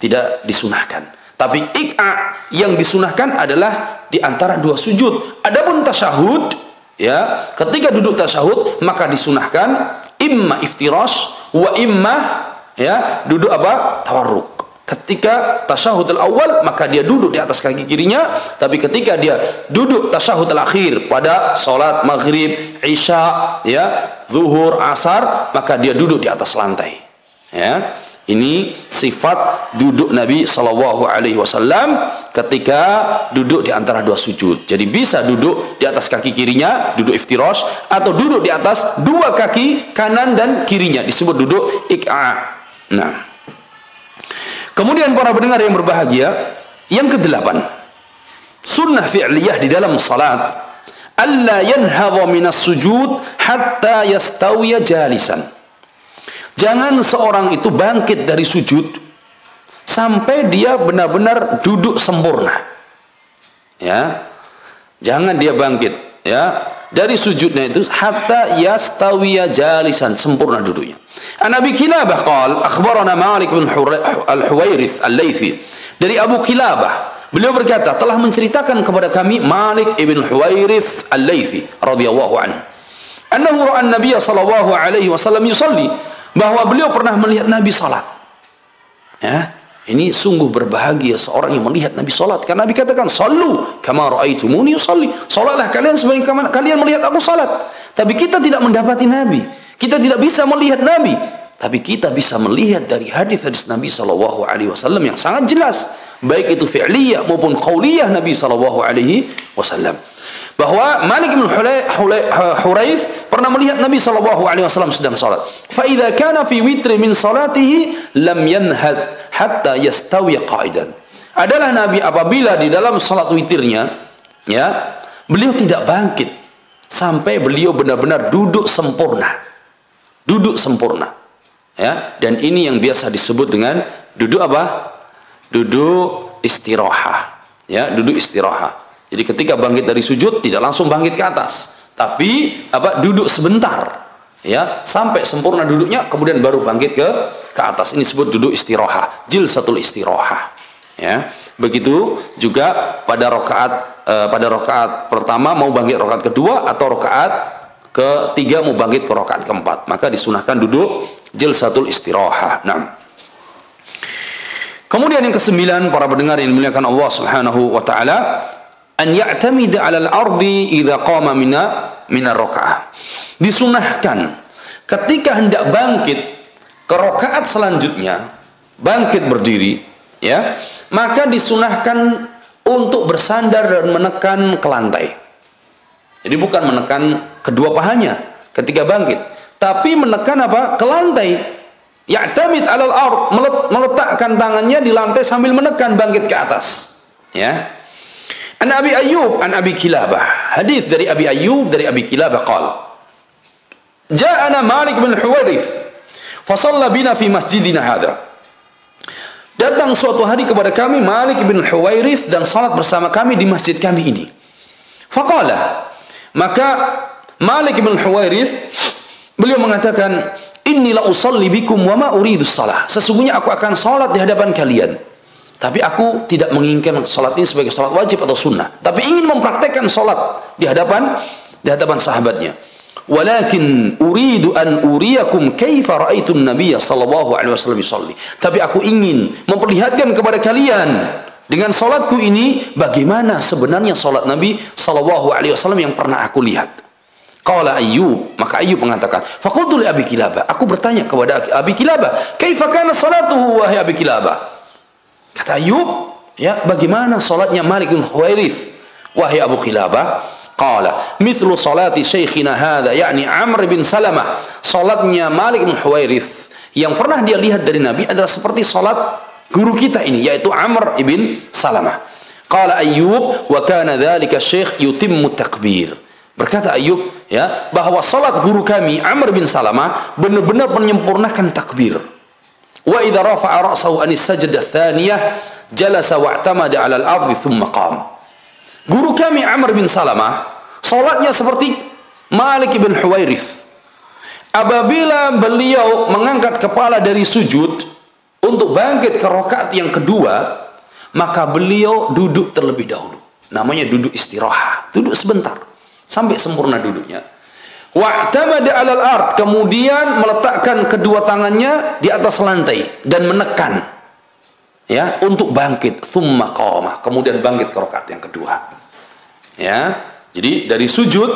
tidak disunahkan. Tapi ik'a yang disunahkan adalah di antara dua sujud. Adapun tasyahud ya, ketika duduk tasyahud maka disunahkan imma iftirash wa imma ya, duduk apa? tawarruk ketika tasyahud al-awwal maka dia duduk di atas kaki kirinya tapi ketika dia duduk tasyahud al-akhir pada salat maghrib isya ya zuhur asar maka dia duduk di atas lantai ya Ini sifat duduk Nabi Shallallahu Alaihi Wasallam ketika duduk di antara dua sujud. Jadi bisa duduk di atas kaki kirinya, duduk iftirosh, atau duduk di atas dua kaki kanan dan kirinya disebut duduk ik'a. Nah, kemudian para pendengar yang berbahagia, yang kedelapan, sunnah fi'liyah di dalam salat, alla yanhadha minas sujud hatta yastawiya jalisan. Jangan seorang itu bangkit dari sujud sampai dia benar-benar duduk sempurna. Ya. Jangan dia bangkit, ya. Dari sujudnya itu hatta yastawiya jalisan sempurna duduknya. An Abi Kilabah qal akhbarana Malik bin Al-Huwairith Al-Laitsi dari Abu Kilabah beliau berkata telah menceritakan kepada kami Malik ibn Huwairith Al-Laitsi radhiyallahu anhu annahu ra'a an-nabiy sallallahu alaihi wasallam yusalli bahwa beliau pernah melihat Nabi salat. Ya, ini sungguh berbahagia seorang yang melihat Nabi salat karena Nabi katakan sallu kama raaitumuni usalli. Salatlah kalian sebagaimana kalian melihat aku salat. Tapi kita tidak mendapati Nabi. Kita tidak bisa melihat Nabi. Tapi kita bisa melihat dari hadis-hadis Nabi Shallallahu Alaihi Wasallam yang sangat jelas, baik itu fi'liyah maupun qauliyah Nabi Shallallahu Alaihi Wasallam bahwa Malik bin Huraif pernah melihat Nabi sallallahu alaihi wasallam sedang salat. Fa idza kana fi witri min salatihi lam yanhad hatta yastawi qa'idan. Adalah Nabi apabila di dalam salat witirnya ya, beliau tidak bangkit sampai beliau benar-benar duduk sempurna. Duduk sempurna. Ya, dan ini yang biasa disebut dengan duduk apa? Duduk istirahat. Ya, duduk istirahat. Jadi ketika bangkit dari sujud tidak langsung bangkit ke atas, tapi apa duduk sebentar ya sampai sempurna duduknya kemudian baru bangkit ke ke atas. Ini disebut duduk istirahat, jil satu istirahat. Ya. Begitu juga pada rokaat eh, pada rokaat pertama mau bangkit rokaat kedua atau rokaat ketiga mau bangkit ke rokaat keempat, maka disunahkan duduk jil satu istirahat. Nah, Kemudian yang kesembilan para pendengar yang dimuliakan Allah Subhanahu wa taala an ya'tamida 'ala al-ardi idza qama mina minar raka'ah. Disunahkan ketika hendak bangkit ke rakaat selanjutnya, bangkit berdiri, ya, maka disunahkan untuk bersandar dan menekan ke lantai. Jadi bukan menekan kedua pahanya ketika bangkit, tapi menekan apa? Ke lantai. Ya'tamid 'alal ard, meletakkan tangannya di lantai sambil menekan bangkit ke atas. Ya. An Abi Ayyub an Abi Kilabah. Hadis dari Abi Ayyub dari Abi Kilabah qal. Ja'ana Malik bin Huwairith fa shalla bina fi masjidina hadha. Datang suatu hari kepada kami Malik bin Huwairith dan salat bersama kami di masjid kami ini. Faqala maka Malik bin Huwairith beliau mengatakan inni la usalli bikum wa ma uridu salah. Sesungguhnya aku akan salat di hadapan kalian tapi aku tidak menginginkan sholat ini sebagai sholat wajib atau sunnah. Tapi ingin mempraktekkan sholat di hadapan di hadapan sahabatnya. Walakin uridu an uriyakum kaifa ra'aitu nabiyya sallallahu alaihi wasallam yusalli. Tapi aku ingin memperlihatkan kepada kalian dengan salatku ini bagaimana sebenarnya salat Nabi sallallahu alaihi wasallam yang pernah aku lihat. Qala Ayyub, maka Ayyub mengatakan, "Faqultu li Abi Kilabah." Aku bertanya kepada Abi Kilabah, "Kaifa kana salatuhu wahai Abi Kilabah?" Kata Ayub, ya, bagaimana salatnya Malik bin Khuwairith? Wahai Abu Khilabah, qala, mithlu salati syekhina hadha, yakni Amr bin Salamah. Salatnya Malik bin Khuwairith yang pernah dia lihat dari Nabi adalah seperti salat guru kita ini, yaitu Amr ibn Salamah. Qala Ayyub, wa kana dhalika syekh yutimmu takbir. Berkata Ayub ya bahwa salat guru kami Amr bin Salamah benar-benar menyempurnakan takbir. Wa idza rafa'a ra'sahu anis sajdah thaniyah jalasa wa'tamada 'ala al-ardi thumma qam. Guru kami Amr bin Salamah salatnya seperti Malik bin Huwairith. Apabila beliau mengangkat kepala dari sujud untuk bangkit ke rakaat yang kedua, maka beliau duduk terlebih dahulu. Namanya duduk istirahat, duduk sebentar sampai sempurna duduknya. Wa'tamada 'alal ard, kemudian meletakkan kedua tangannya di atas lantai dan menekan ya untuk bangkit thumma qamah, kemudian bangkit ke rakaat yang kedua. Ya. Jadi dari sujud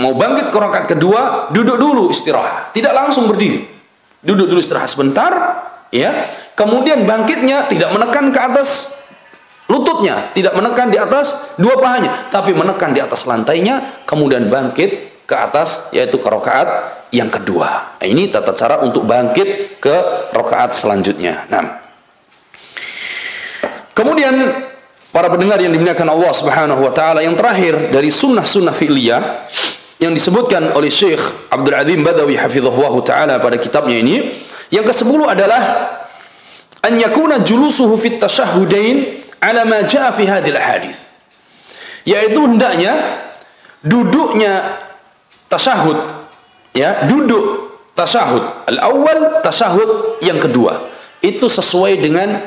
mau bangkit ke rakaat kedua, duduk dulu istirahat, tidak langsung berdiri. Duduk dulu istirahat sebentar, ya. Kemudian bangkitnya tidak menekan ke atas lututnya, tidak menekan di atas dua pahanya, tapi menekan di atas lantainya, kemudian bangkit ke atas yaitu ke rakaat yang kedua. Nah, ini tata cara untuk bangkit ke rakaat selanjutnya. Nah, kemudian para pendengar yang dimuliakan Allah Subhanahu wa taala yang terakhir dari sunnah-sunnah fi'liyah yang disebutkan oleh Syekh Abdul Azim Badawi hafizahullah taala pada kitabnya ini yang ke-10 adalah an yakuna julusuhu fit tashahhudain ala ma jaa fi hadhil hadis yaitu hendaknya duduknya tasyahud ya duduk tasyahud al awal tasyahud yang kedua. Itu sesuai dengan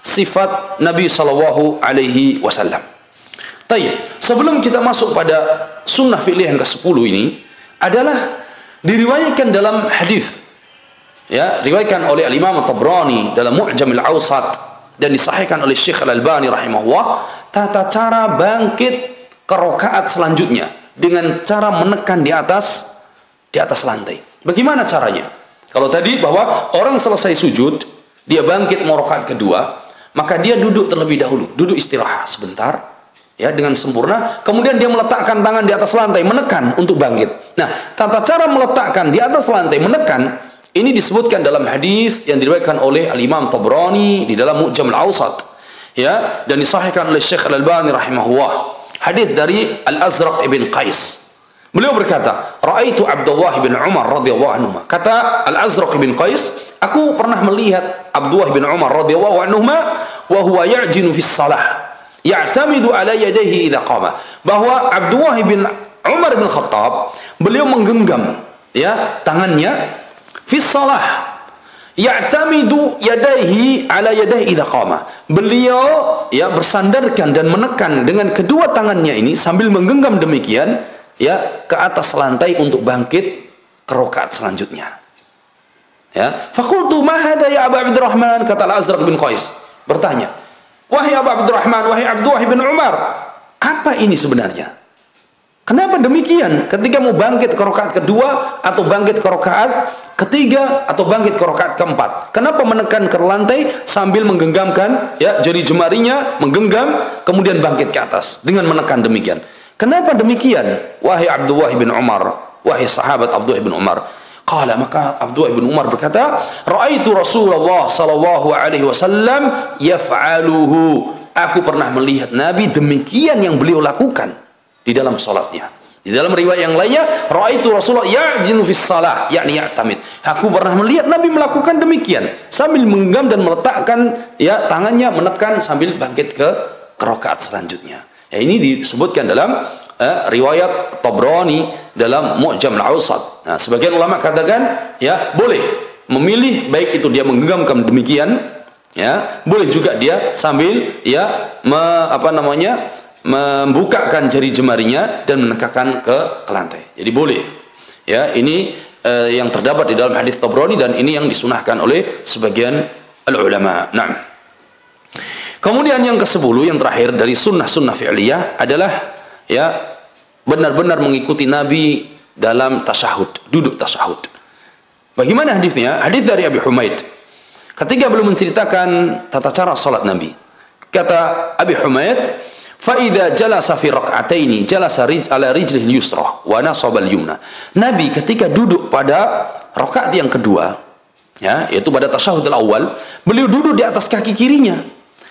sifat Nabi sallallahu alaihi wasallam. Tayyib. Sebelum kita masuk pada sunnah fi'lih yang ke-10 ini adalah diriwayatkan dalam hadis ya riwayatkan oleh Al-Imam Tabrani dalam Mu'jam Al-Awsat dan disahihkan oleh Syekh Al-Albani rahimahullah tata cara bangkit ke rakaat selanjutnya dengan cara menekan di atas di atas lantai. Bagaimana caranya? Kalau tadi bahwa orang selesai sujud, dia bangkit mau rakaat kedua, maka dia duduk terlebih dahulu, duduk istirahat sebentar, ya dengan sempurna kemudian dia meletakkan tangan di atas lantai menekan untuk bangkit nah tata cara meletakkan di atas lantai menekan ini disebutkan dalam hadis yang diriwayatkan oleh al-Imam Tabrani di dalam Mu'jam al-Awsat ya dan disahihkan oleh Syekh Al-Albani rahimahullah. Hadis dari Al-Azraq ibn Qais. Beliau berkata raaitu Abdullah bin Umar radhiyallahu anhu. Kata Al-Azraq ibn Qais aku pernah melihat Abdullah bin Umar radhiyallahu anhu wa huwa ya'jinu fi salah ya'tamidu ala yadayhi idza qama. Bahwa Abdullah bin Umar bin Khattab beliau menggenggam ya tangannya fi salah ya'tamidu yadayhi ala yadayhi idza qama beliau ya bersandarkan dan menekan dengan kedua tangannya ini sambil menggenggam demikian ya ke atas lantai untuk bangkit ke rakaat selanjutnya ya faqultu ma hadha ya Abu Abdurrahman kata Al-Azraq bin Qais bertanya Wahai Abu Abdurrahman, wahai Abdullah bin Umar, apa ini sebenarnya? Kenapa demikian? Ketika mau bangkit ke rakaat kedua atau bangkit ke rakaat ketiga atau bangkit ke rakaat keempat. Kenapa menekan ke lantai sambil menggenggamkan ya jari jemarinya menggenggam kemudian bangkit ke atas dengan menekan demikian. Kenapa demikian? Wahai Abdullah bin Umar, wahai sahabat Abdullah bin Umar, Qala maka Abdullah bin Umar berkata, "Ra'aitu Rasulullah sallallahu alaihi wasallam yaf'aluhu." Aku pernah melihat Nabi demikian yang beliau lakukan di dalam salatnya. Di dalam riwayat yang lainnya, "Ra'aitu Rasulullah ya'jinu fis salah," yakni ya'tamid. Aku pernah melihat Nabi melakukan demikian sambil menggenggam dan meletakkan ya tangannya menekan sambil bangkit ke rakaat selanjutnya. Ya, ini disebutkan dalam eh, riwayat Tabrani dalam Mu'jam al-Awsat. Nah, sebagian ulama katakan ya boleh memilih baik itu dia menggenggamkan demikian ya, boleh juga dia sambil ya me, apa namanya? Membukakan jari jemarinya dan menekakkan ke, ke lantai. Jadi boleh. Ya, ini eh, yang terdapat di dalam hadis Tabrani dan ini yang disunahkan oleh sebagian ulama. Nah. Kemudian yang ke-10 yang terakhir dari sunnah-sunnah fi'liyah adalah ya benar-benar mengikuti Nabi dalam tasyahud, duduk tasyahud. Bagaimana hadisnya? Hadis dari Abi Humaid. Ketika belum menceritakan tata cara salat Nabi. Kata Abi Humaid, "Fa idza jalasa fi rak'ataini jalasa rij ala rijlihi yusra wa nasaba al-yumna." Nabi ketika duduk pada rakaat yang kedua, ya, yaitu pada tasyahud al-awwal, beliau duduk di atas kaki kirinya.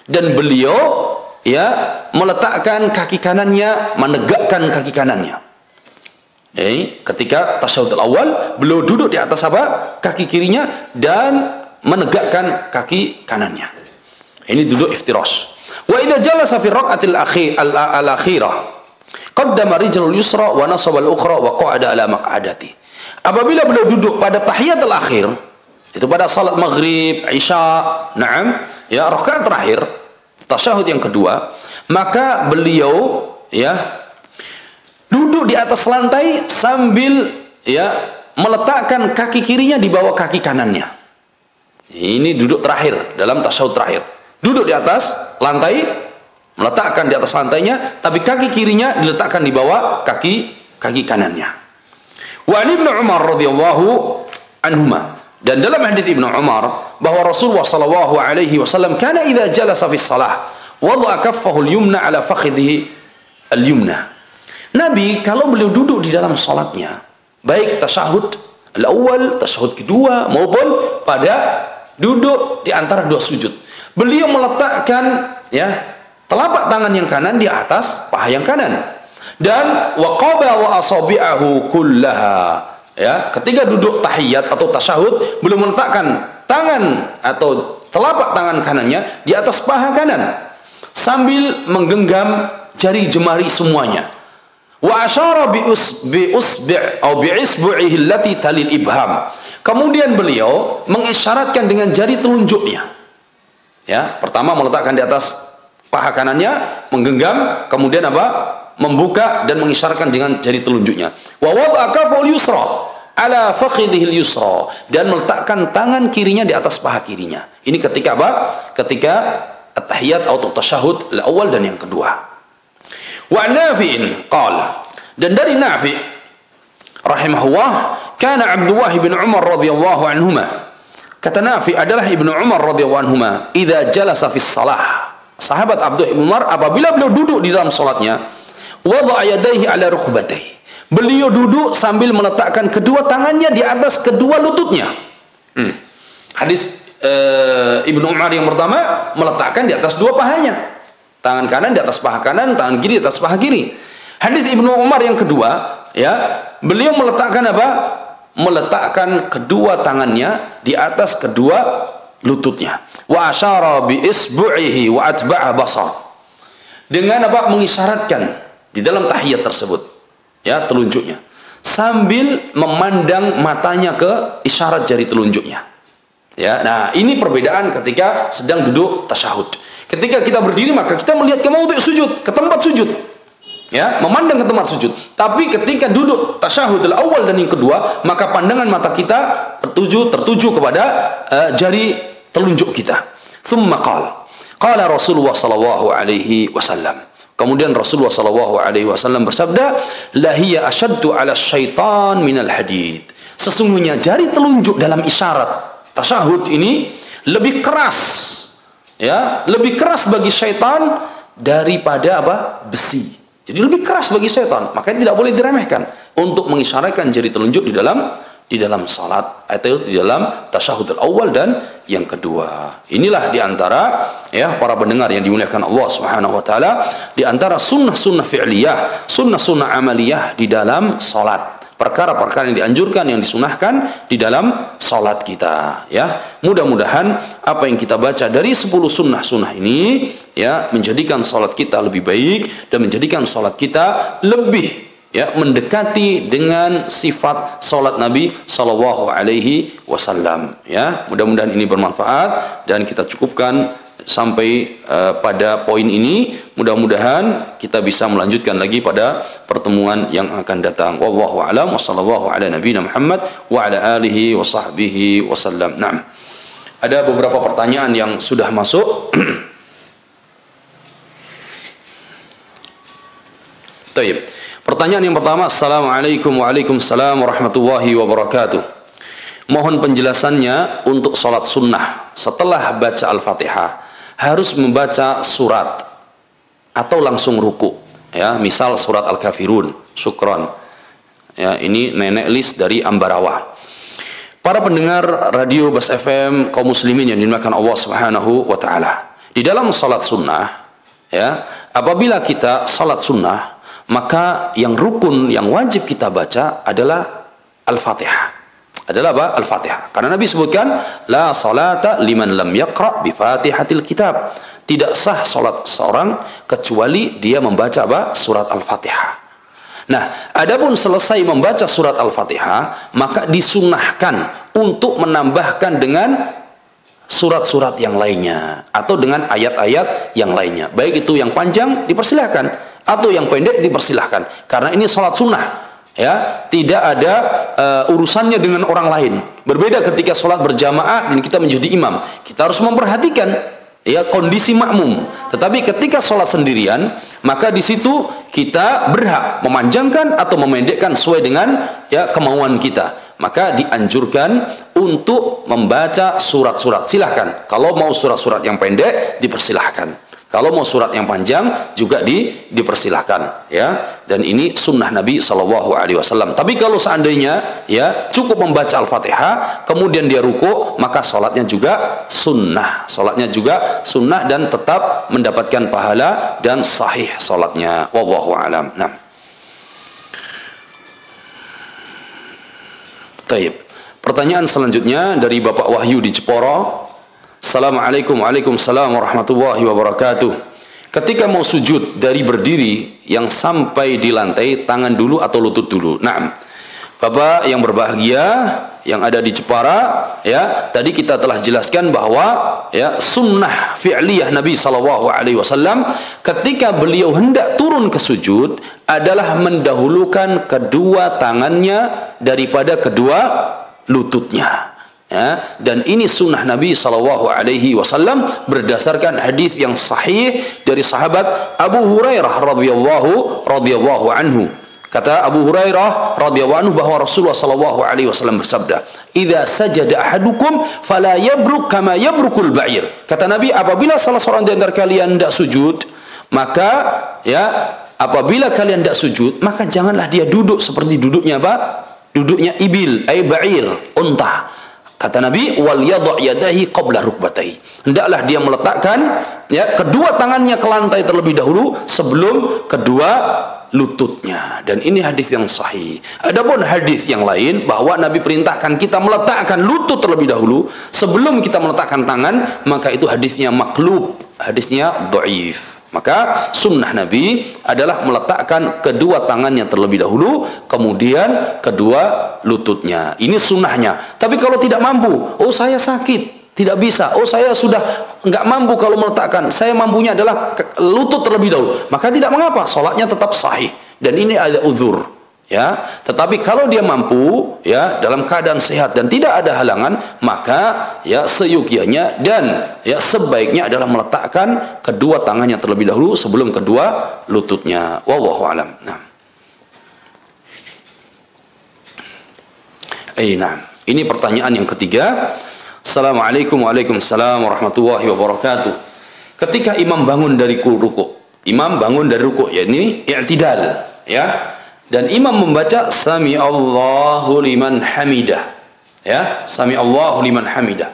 Dan beliau ya meletakkan kaki kanannya menegakkan kaki kanannya. Eh, ketika tasyahud awal beliau duduk di atas apa? Kaki kirinya dan menegakkan kaki kanannya. Ini duduk iftirash wa idza jalasa fi raq'atil akhirah qaddama yusra wa nasaba al ukhra wa qa'ada ala maq'adati apabila beliau duduk pada tahiyatul akhir itu pada salat maghrib, isya, na'am, ya rakaat terakhir tasyahud yang kedua, maka beliau ya duduk di atas lantai sambil ya meletakkan kaki kirinya di bawah kaki kanannya. Ini duduk terakhir dalam tasyahud terakhir. Duduk di atas lantai, meletakkan di atas lantainya, tapi kaki kirinya diletakkan di bawah kaki kaki kanannya. Wa Ibnu Umar radhiyallahu anhuma dan dalam hadis Ibnu Umar bahwa Rasulullah sallallahu alaihi wasallam kana idza jalasa fi shalah wada'a kaffahu al-yumna ala fakhidhihi al-yumna. Nabi kalau beliau duduk di dalam salatnya, baik tasyahud al-awwal, tasyahud kedua maupun pada duduk di antara dua sujud. Beliau meletakkan ya telapak tangan yang kanan di atas paha yang kanan. Dan waqaba wa asabi'ahu kullaha. Ya ketika duduk tahiyat atau tasyahud beliau meletakkan tangan atau telapak tangan kanannya di atas paha kanan. Sambil menggenggam jari jemari semuanya. Wa asyara bi usbi usbi' atau bi isbu'ihi allati talil ibham. Kemudian beliau mengisyaratkan dengan jari telunjuknya Ya, pertama meletakkan di atas paha kanannya, menggenggam, kemudian apa? Membuka dan mengisyaratkan dengan jari telunjuknya. Wa wada'a ala fakhidhil dan meletakkan tangan kirinya di atas paha kirinya. Ini ketika apa? Ketika at-tahiyat atau tasyahud al-awwal dan yang kedua. Wa Nafi'in qal dan dari Nafi' rahimahullah kana Abdullah bin Umar radhiyallahu anhuma Kata Nafi adalah Ibnu Umar radhiyallahu anhu, "Idza jalasa fi shalah." Sahabat Abdullah bin Umar apabila beliau duduk di dalam salatnya, wada'a yadayhi ala rukbatayhi. Beliau duduk sambil meletakkan kedua tangannya di atas kedua lututnya. Hmm. Hadis uh, Ibnu Umar yang pertama meletakkan di atas dua pahanya. Tangan kanan di atas paha kanan, tangan kiri di atas paha kiri. Hadis Ibnu Umar yang kedua, ya, beliau meletakkan apa? Meletakkan kedua tangannya di atas kedua lututnya. Wa asyara bi isbu'ihi wa atba'a basar. Dengan apa? Mengisyaratkan di dalam tahiyat tersebut. Ya telunjuknya. Sambil memandang matanya ke isyarat jari telunjuknya. Ya nah ini perbedaan ketika sedang duduk tasyahud. Ketika kita berdiri maka kita melihat ke maudhi sujud ke tempat sujud ya memandang ke tempat sujud. Tapi ketika duduk tasyahud awal dan yang kedua maka pandangan mata kita tertuju tertuju kepada uh, jari telunjuk kita. Thumma qala qala Rasulullah sallallahu alaihi wasallam. Kemudian Rasulullah sallallahu alaihi wasallam bersabda lahiya asyaddu ala syaitan minal hadid. Sesungguhnya jari telunjuk dalam isyarat tasyahud ini lebih keras ya lebih keras bagi syaitan daripada apa? Besi jadi lebih keras bagi setan. Makanya tidak boleh diremehkan untuk mengisyaratkan jari telunjuk di dalam di dalam salat atau di dalam tasyahud awal dan yang kedua. Inilah di antara ya para pendengar yang dimuliakan Allah Subhanahu wa taala di antara sunnah-sunnah fi'liyah, sunnah-sunnah amaliyah di dalam salat perkara-perkara yang dianjurkan yang disunahkan di dalam salat kita ya. Mudah-mudahan apa yang kita baca dari 10 sunnah-sunnah ini ya menjadikan salat kita lebih baik dan menjadikan salat kita lebih ya mendekati dengan sifat salat Nabi sallallahu alaihi wasallam ya. Mudah-mudahan ini bermanfaat dan kita cukupkan sampai uh, pada poin ini mudah-mudahan kita bisa melanjutkan lagi pada pertemuan yang akan datang wallahu alam wasallallahu ala nabiyina Muhammad wa ala alihi wa sahbihi wasallam Naam. Ada beberapa pertanyaan yang sudah masuk. Taib. Pertanyaan yang pertama, Assalamualaikum Waalaikumsalam warahmatullahi wabarakatuh. Mohon penjelasannya untuk sholat sunnah setelah baca Al-Fatihah harus membaca surat atau langsung ruku. Ya misal surat al-kafirun syukron. Ya ini nenek list dari Ambarawa para pendengar radio Bas FM kaum muslimin yang dimuliakan Allah Subhanahu wa taala. Di dalam salat sunnah ya apabila kita salat sunnah maka yang rukun yang wajib kita baca adalah al-fatihah adalah apa? Al-Fatihah. Karena Nabi sebutkan la salata liman lam yaqra bi Fatihatil kitab. Tidak sah salat seorang kecuali dia membaca apa? Surat Al-Fatihah. Nah, adapun selesai membaca surat Al-Fatihah, maka disunahkan untuk menambahkan dengan surat-surat yang lainnya atau dengan ayat-ayat yang lainnya. Baik itu yang panjang dipersilahkan atau yang pendek dipersilahkan. Karena ini salat sunnah ya tidak ada uh, urusannya dengan orang lain berbeda ketika sholat berjamaah dan kita menjadi imam kita harus memperhatikan ya kondisi makmum tetapi ketika sholat sendirian maka di situ kita berhak memanjangkan atau memendekkan sesuai dengan ya kemauan kita maka dianjurkan untuk membaca surat-surat. Silahkan. Kalau mau surat-surat yang pendek, dipersilahkan. Kalau mau surat yang panjang juga di dipersilahkan ya. Dan ini sunnah Nabi Shallallahu Alaihi Wasallam. Tapi kalau seandainya ya cukup membaca Al-Fatihah, kemudian dia ruku, maka sholatnya juga sunnah. Sholatnya juga sunnah dan tetap mendapatkan pahala dan sahih sholatnya. Wallahu alam. Nah. Taib. Pertanyaan selanjutnya dari Bapak Wahyu di Jeporo. Assalamualaikum Waalaikumsalam warahmatullahi wabarakatuh. Ketika mau sujud dari berdiri yang sampai di lantai, tangan dulu atau lutut dulu. Nah, Bapak yang berbahagia yang ada di Jepara, ya, tadi kita telah jelaskan bahwa ya sunnah fi'liyah Nabi sallallahu alaihi wasallam ketika beliau hendak turun ke sujud adalah mendahulukan kedua tangannya daripada kedua lututnya ya dan ini sunnah Nabi sallallahu alaihi wasallam berdasarkan hadis yang sahih dari sahabat Abu Hurairah radhiyallahu radhiyallahu anhu. Kata Abu Hurairah radhiyallahu anhu bahwa Rasulullah sallallahu alaihi wasallam bersabda idza sajada ahadukum fala yabruk kama yabrukul ba'ir. Kata Nabi apabila salah seorang di antara kalian tidak sujud maka ya apabila kalian tidak sujud maka janganlah dia duduk seperti duduknya apa? Duduknya ibil ay ba'ir unta Kata Nabi, wal yadahi qabla rukbatayhi. Hendaklah dia meletakkan ya kedua tangannya ke lantai terlebih dahulu sebelum kedua lututnya. Dan ini hadis yang sahih. Adapun hadis yang lain bahwa Nabi perintahkan kita meletakkan lutut terlebih dahulu sebelum kita meletakkan tangan, maka itu hadisnya maklub, hadisnya dhaif. Maka sunnah Nabi adalah meletakkan kedua tangannya terlebih dahulu, kemudian kedua lututnya. Ini sunnahnya. Tapi kalau tidak mampu, oh saya sakit, tidak bisa. Oh saya sudah nggak mampu kalau meletakkan. Saya mampunya adalah lutut terlebih dahulu. Maka tidak mengapa, sholatnya tetap sahih. Dan ini ada uzur ya tetapi kalau dia mampu ya dalam keadaan sehat dan tidak ada halangan maka ya seyukianya dan ya sebaiknya adalah meletakkan kedua tangannya terlebih dahulu sebelum kedua lututnya. Wallahu alam. Nah. Eh nah ini pertanyaan yang ketiga. Assalamualaikum Waalaikumsalam warahmatullahi wabarakatuh. Ketika imam bangun dari ruku imam bangun dari ruku ya ini i'tidal ya dan imam membaca sami Allahu liman hamidah. Ya sami Allahu liman hamidah.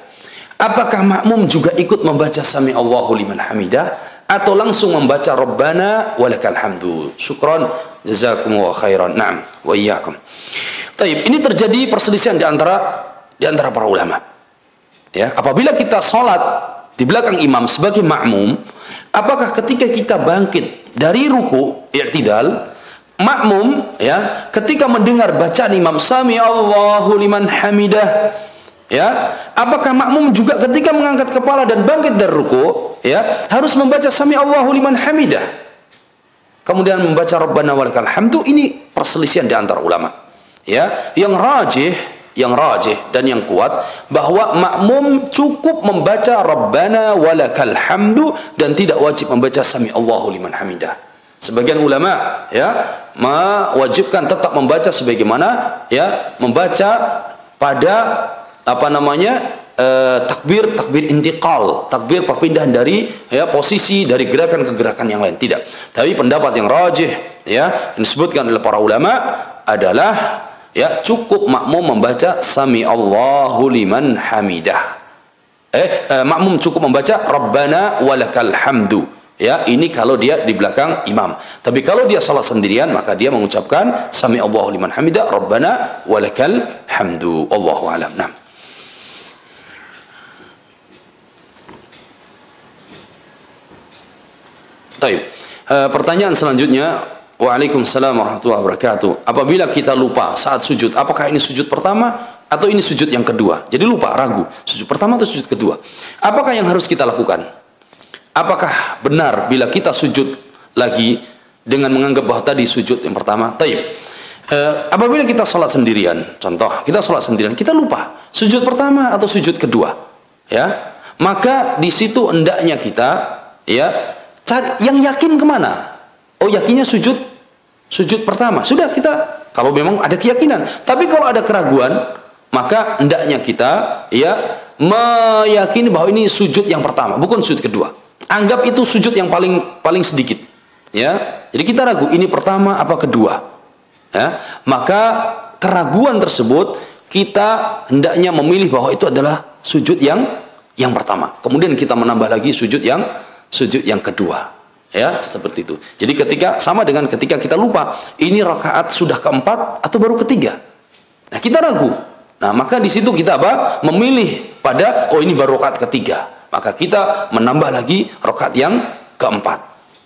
Apakah makmum juga ikut membaca sami Allahu liman hamidah atau langsung membaca rabbana walakal hamdu syukran jazakumullah khairan. Na'am wa iyyakum. Taib, ini terjadi perselisihan di antara di antara para ulama. Ya, apabila kita sholat di belakang imam sebagai makmum, apakah ketika kita bangkit dari ruku, i'tidal, makmum ya ketika mendengar bacaan imam sami Allahu liman hamidah ya apakah makmum juga ketika mengangkat kepala dan bangkit dari ruku ya harus membaca sami Allahu liman hamidah? Kemudian membaca rabbana walakal hamdu ini perselisihan di antara ulama ya. Yang rajih yang rajih dan yang kuat bahwa makmum cukup membaca rabbana walakal hamdu dan tidak wajib membaca sami Allahu liman hamidah Sebagian ulama ya mewajibkan tetap membaca sebagaimana ya membaca pada apa namanya eh, takbir takbir intiqal, takbir perpindahan dari ya posisi dari gerakan ke gerakan yang lain tidak. Tapi pendapat yang rajih ya disebutkan oleh para ulama adalah ya cukup makmum membaca sami Allahu liman hamidah. Eh, eh makmum cukup membaca rabbana walakal hamdu Ya, ini kalau dia di belakang imam. Tapi kalau dia salat sendirian maka dia mengucapkan sami Allahu liman hamida rabbana walakal hamdu. Allahu alam. Nah. Baik. Uh, pertanyaan selanjutnya Waalaikumsalam warahmatullahi wabarakatuh. Apabila kita lupa saat sujud, apakah ini sujud pertama atau ini sujud yang kedua? Jadi lupa, ragu. Sujud pertama atau sujud kedua? Apakah yang harus kita lakukan? Apakah benar bila kita sujud lagi dengan menganggap bahwa tadi sujud yang pertama? Taib. E, apabila kita sholat sendirian, contoh kita sholat sendirian, kita lupa sujud pertama atau sujud kedua, ya maka di situ hendaknya kita ya cari yang yakin ke mana? Oh yakinnya sujud sujud pertama. Sudah kita kalau memang ada keyakinan. Tapi kalau ada keraguan, maka hendaknya kita ya meyakini bahwa ini sujud yang pertama, bukan sujud kedua. Anggap itu sujud yang paling paling sedikit. Ya. Jadi kita ragu ini pertama apa kedua. Ya. Maka keraguan tersebut kita hendaknya memilih bahwa itu adalah sujud yang yang pertama. Kemudian kita menambah lagi sujud yang sujud yang kedua. Ya, seperti itu. Jadi ketika sama dengan ketika kita lupa, ini rakaat sudah keempat atau baru ketiga. Nah, kita ragu. Nah, maka di situ kita apa? Memilih pada oh ini baru rakaat ketiga. Maka kita menambah lagi rakaat yang keempat.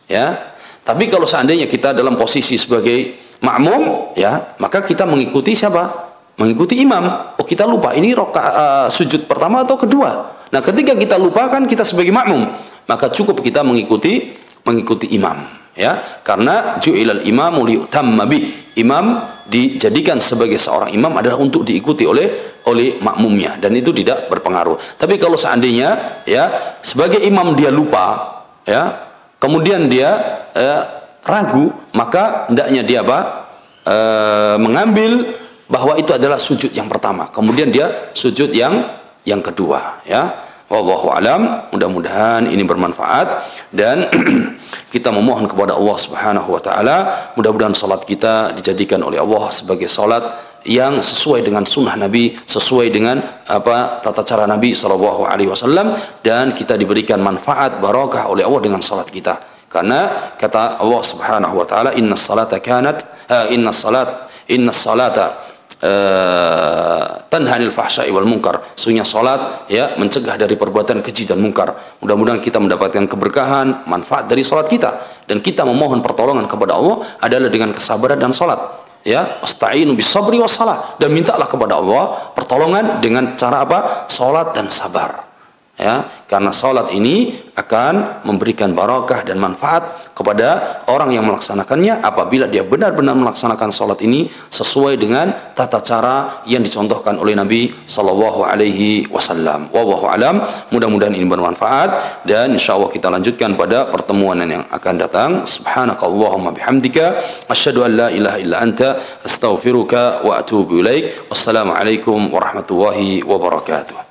Ya. Tapi kalau seandainya kita dalam posisi sebagai makmum, ya, maka kita mengikuti siapa? Mengikuti imam. Oh, kita lupa ini rakaat uh, sujud pertama atau kedua. Nah, ketika kita lupakan kita sebagai makmum, maka cukup kita mengikuti mengikuti imam, ya. Karena ju'ilal imamu liutamma bih. Imam dijadikan sebagai seorang imam adalah untuk diikuti oleh oleh makmumnya dan itu tidak berpengaruh. Tapi kalau seandainya ya sebagai imam dia lupa, ya, kemudian dia ya, ragu, maka hendaknya dia apa? E, mengambil bahwa itu adalah sujud yang pertama. Kemudian dia sujud yang yang kedua ya wallahu alam mudah-mudahan ini bermanfaat dan kita memohon kepada Allah Subhanahu wa taala mudah-mudahan salat kita dijadikan oleh Allah sebagai salat yang sesuai dengan sunnah Nabi, sesuai dengan apa tata cara Nabi Shallallahu Alaihi Wasallam dan kita diberikan manfaat barakah oleh Allah dengan salat kita. Karena kata Allah Subhanahu Wa Taala, Inna salata kanat, uh, Inna salat, Inna salata tanhanil fahsya'i wal munkar. Sungguhnya salat ya mencegah dari perbuatan keji dan mungkar. Mudah-mudahan kita mendapatkan keberkahan, manfaat dari salat kita dan kita memohon pertolongan kepada Allah adalah dengan kesabaran dan salat. Ya, astagfirullah bis sabri was salah dan mintalah kepada Allah pertolongan dengan cara apa? Salat dan sabar ya karena salat ini akan memberikan barakah dan manfaat kepada orang yang melaksanakannya apabila dia benar-benar melaksanakan salat ini sesuai dengan tata cara yang dicontohkan oleh Nabi sallallahu alaihi wasallam. Wallahu alam, mudah-mudahan ini bermanfaat dan insyaallah kita lanjutkan pada pertemuan yang akan datang. Subhanakallahumma bihamdika asyhadu an la ilaha illa anta astaghfiruka wa atubu ilaik. Wassalamualaikum warahmatullahi wabarakatuh.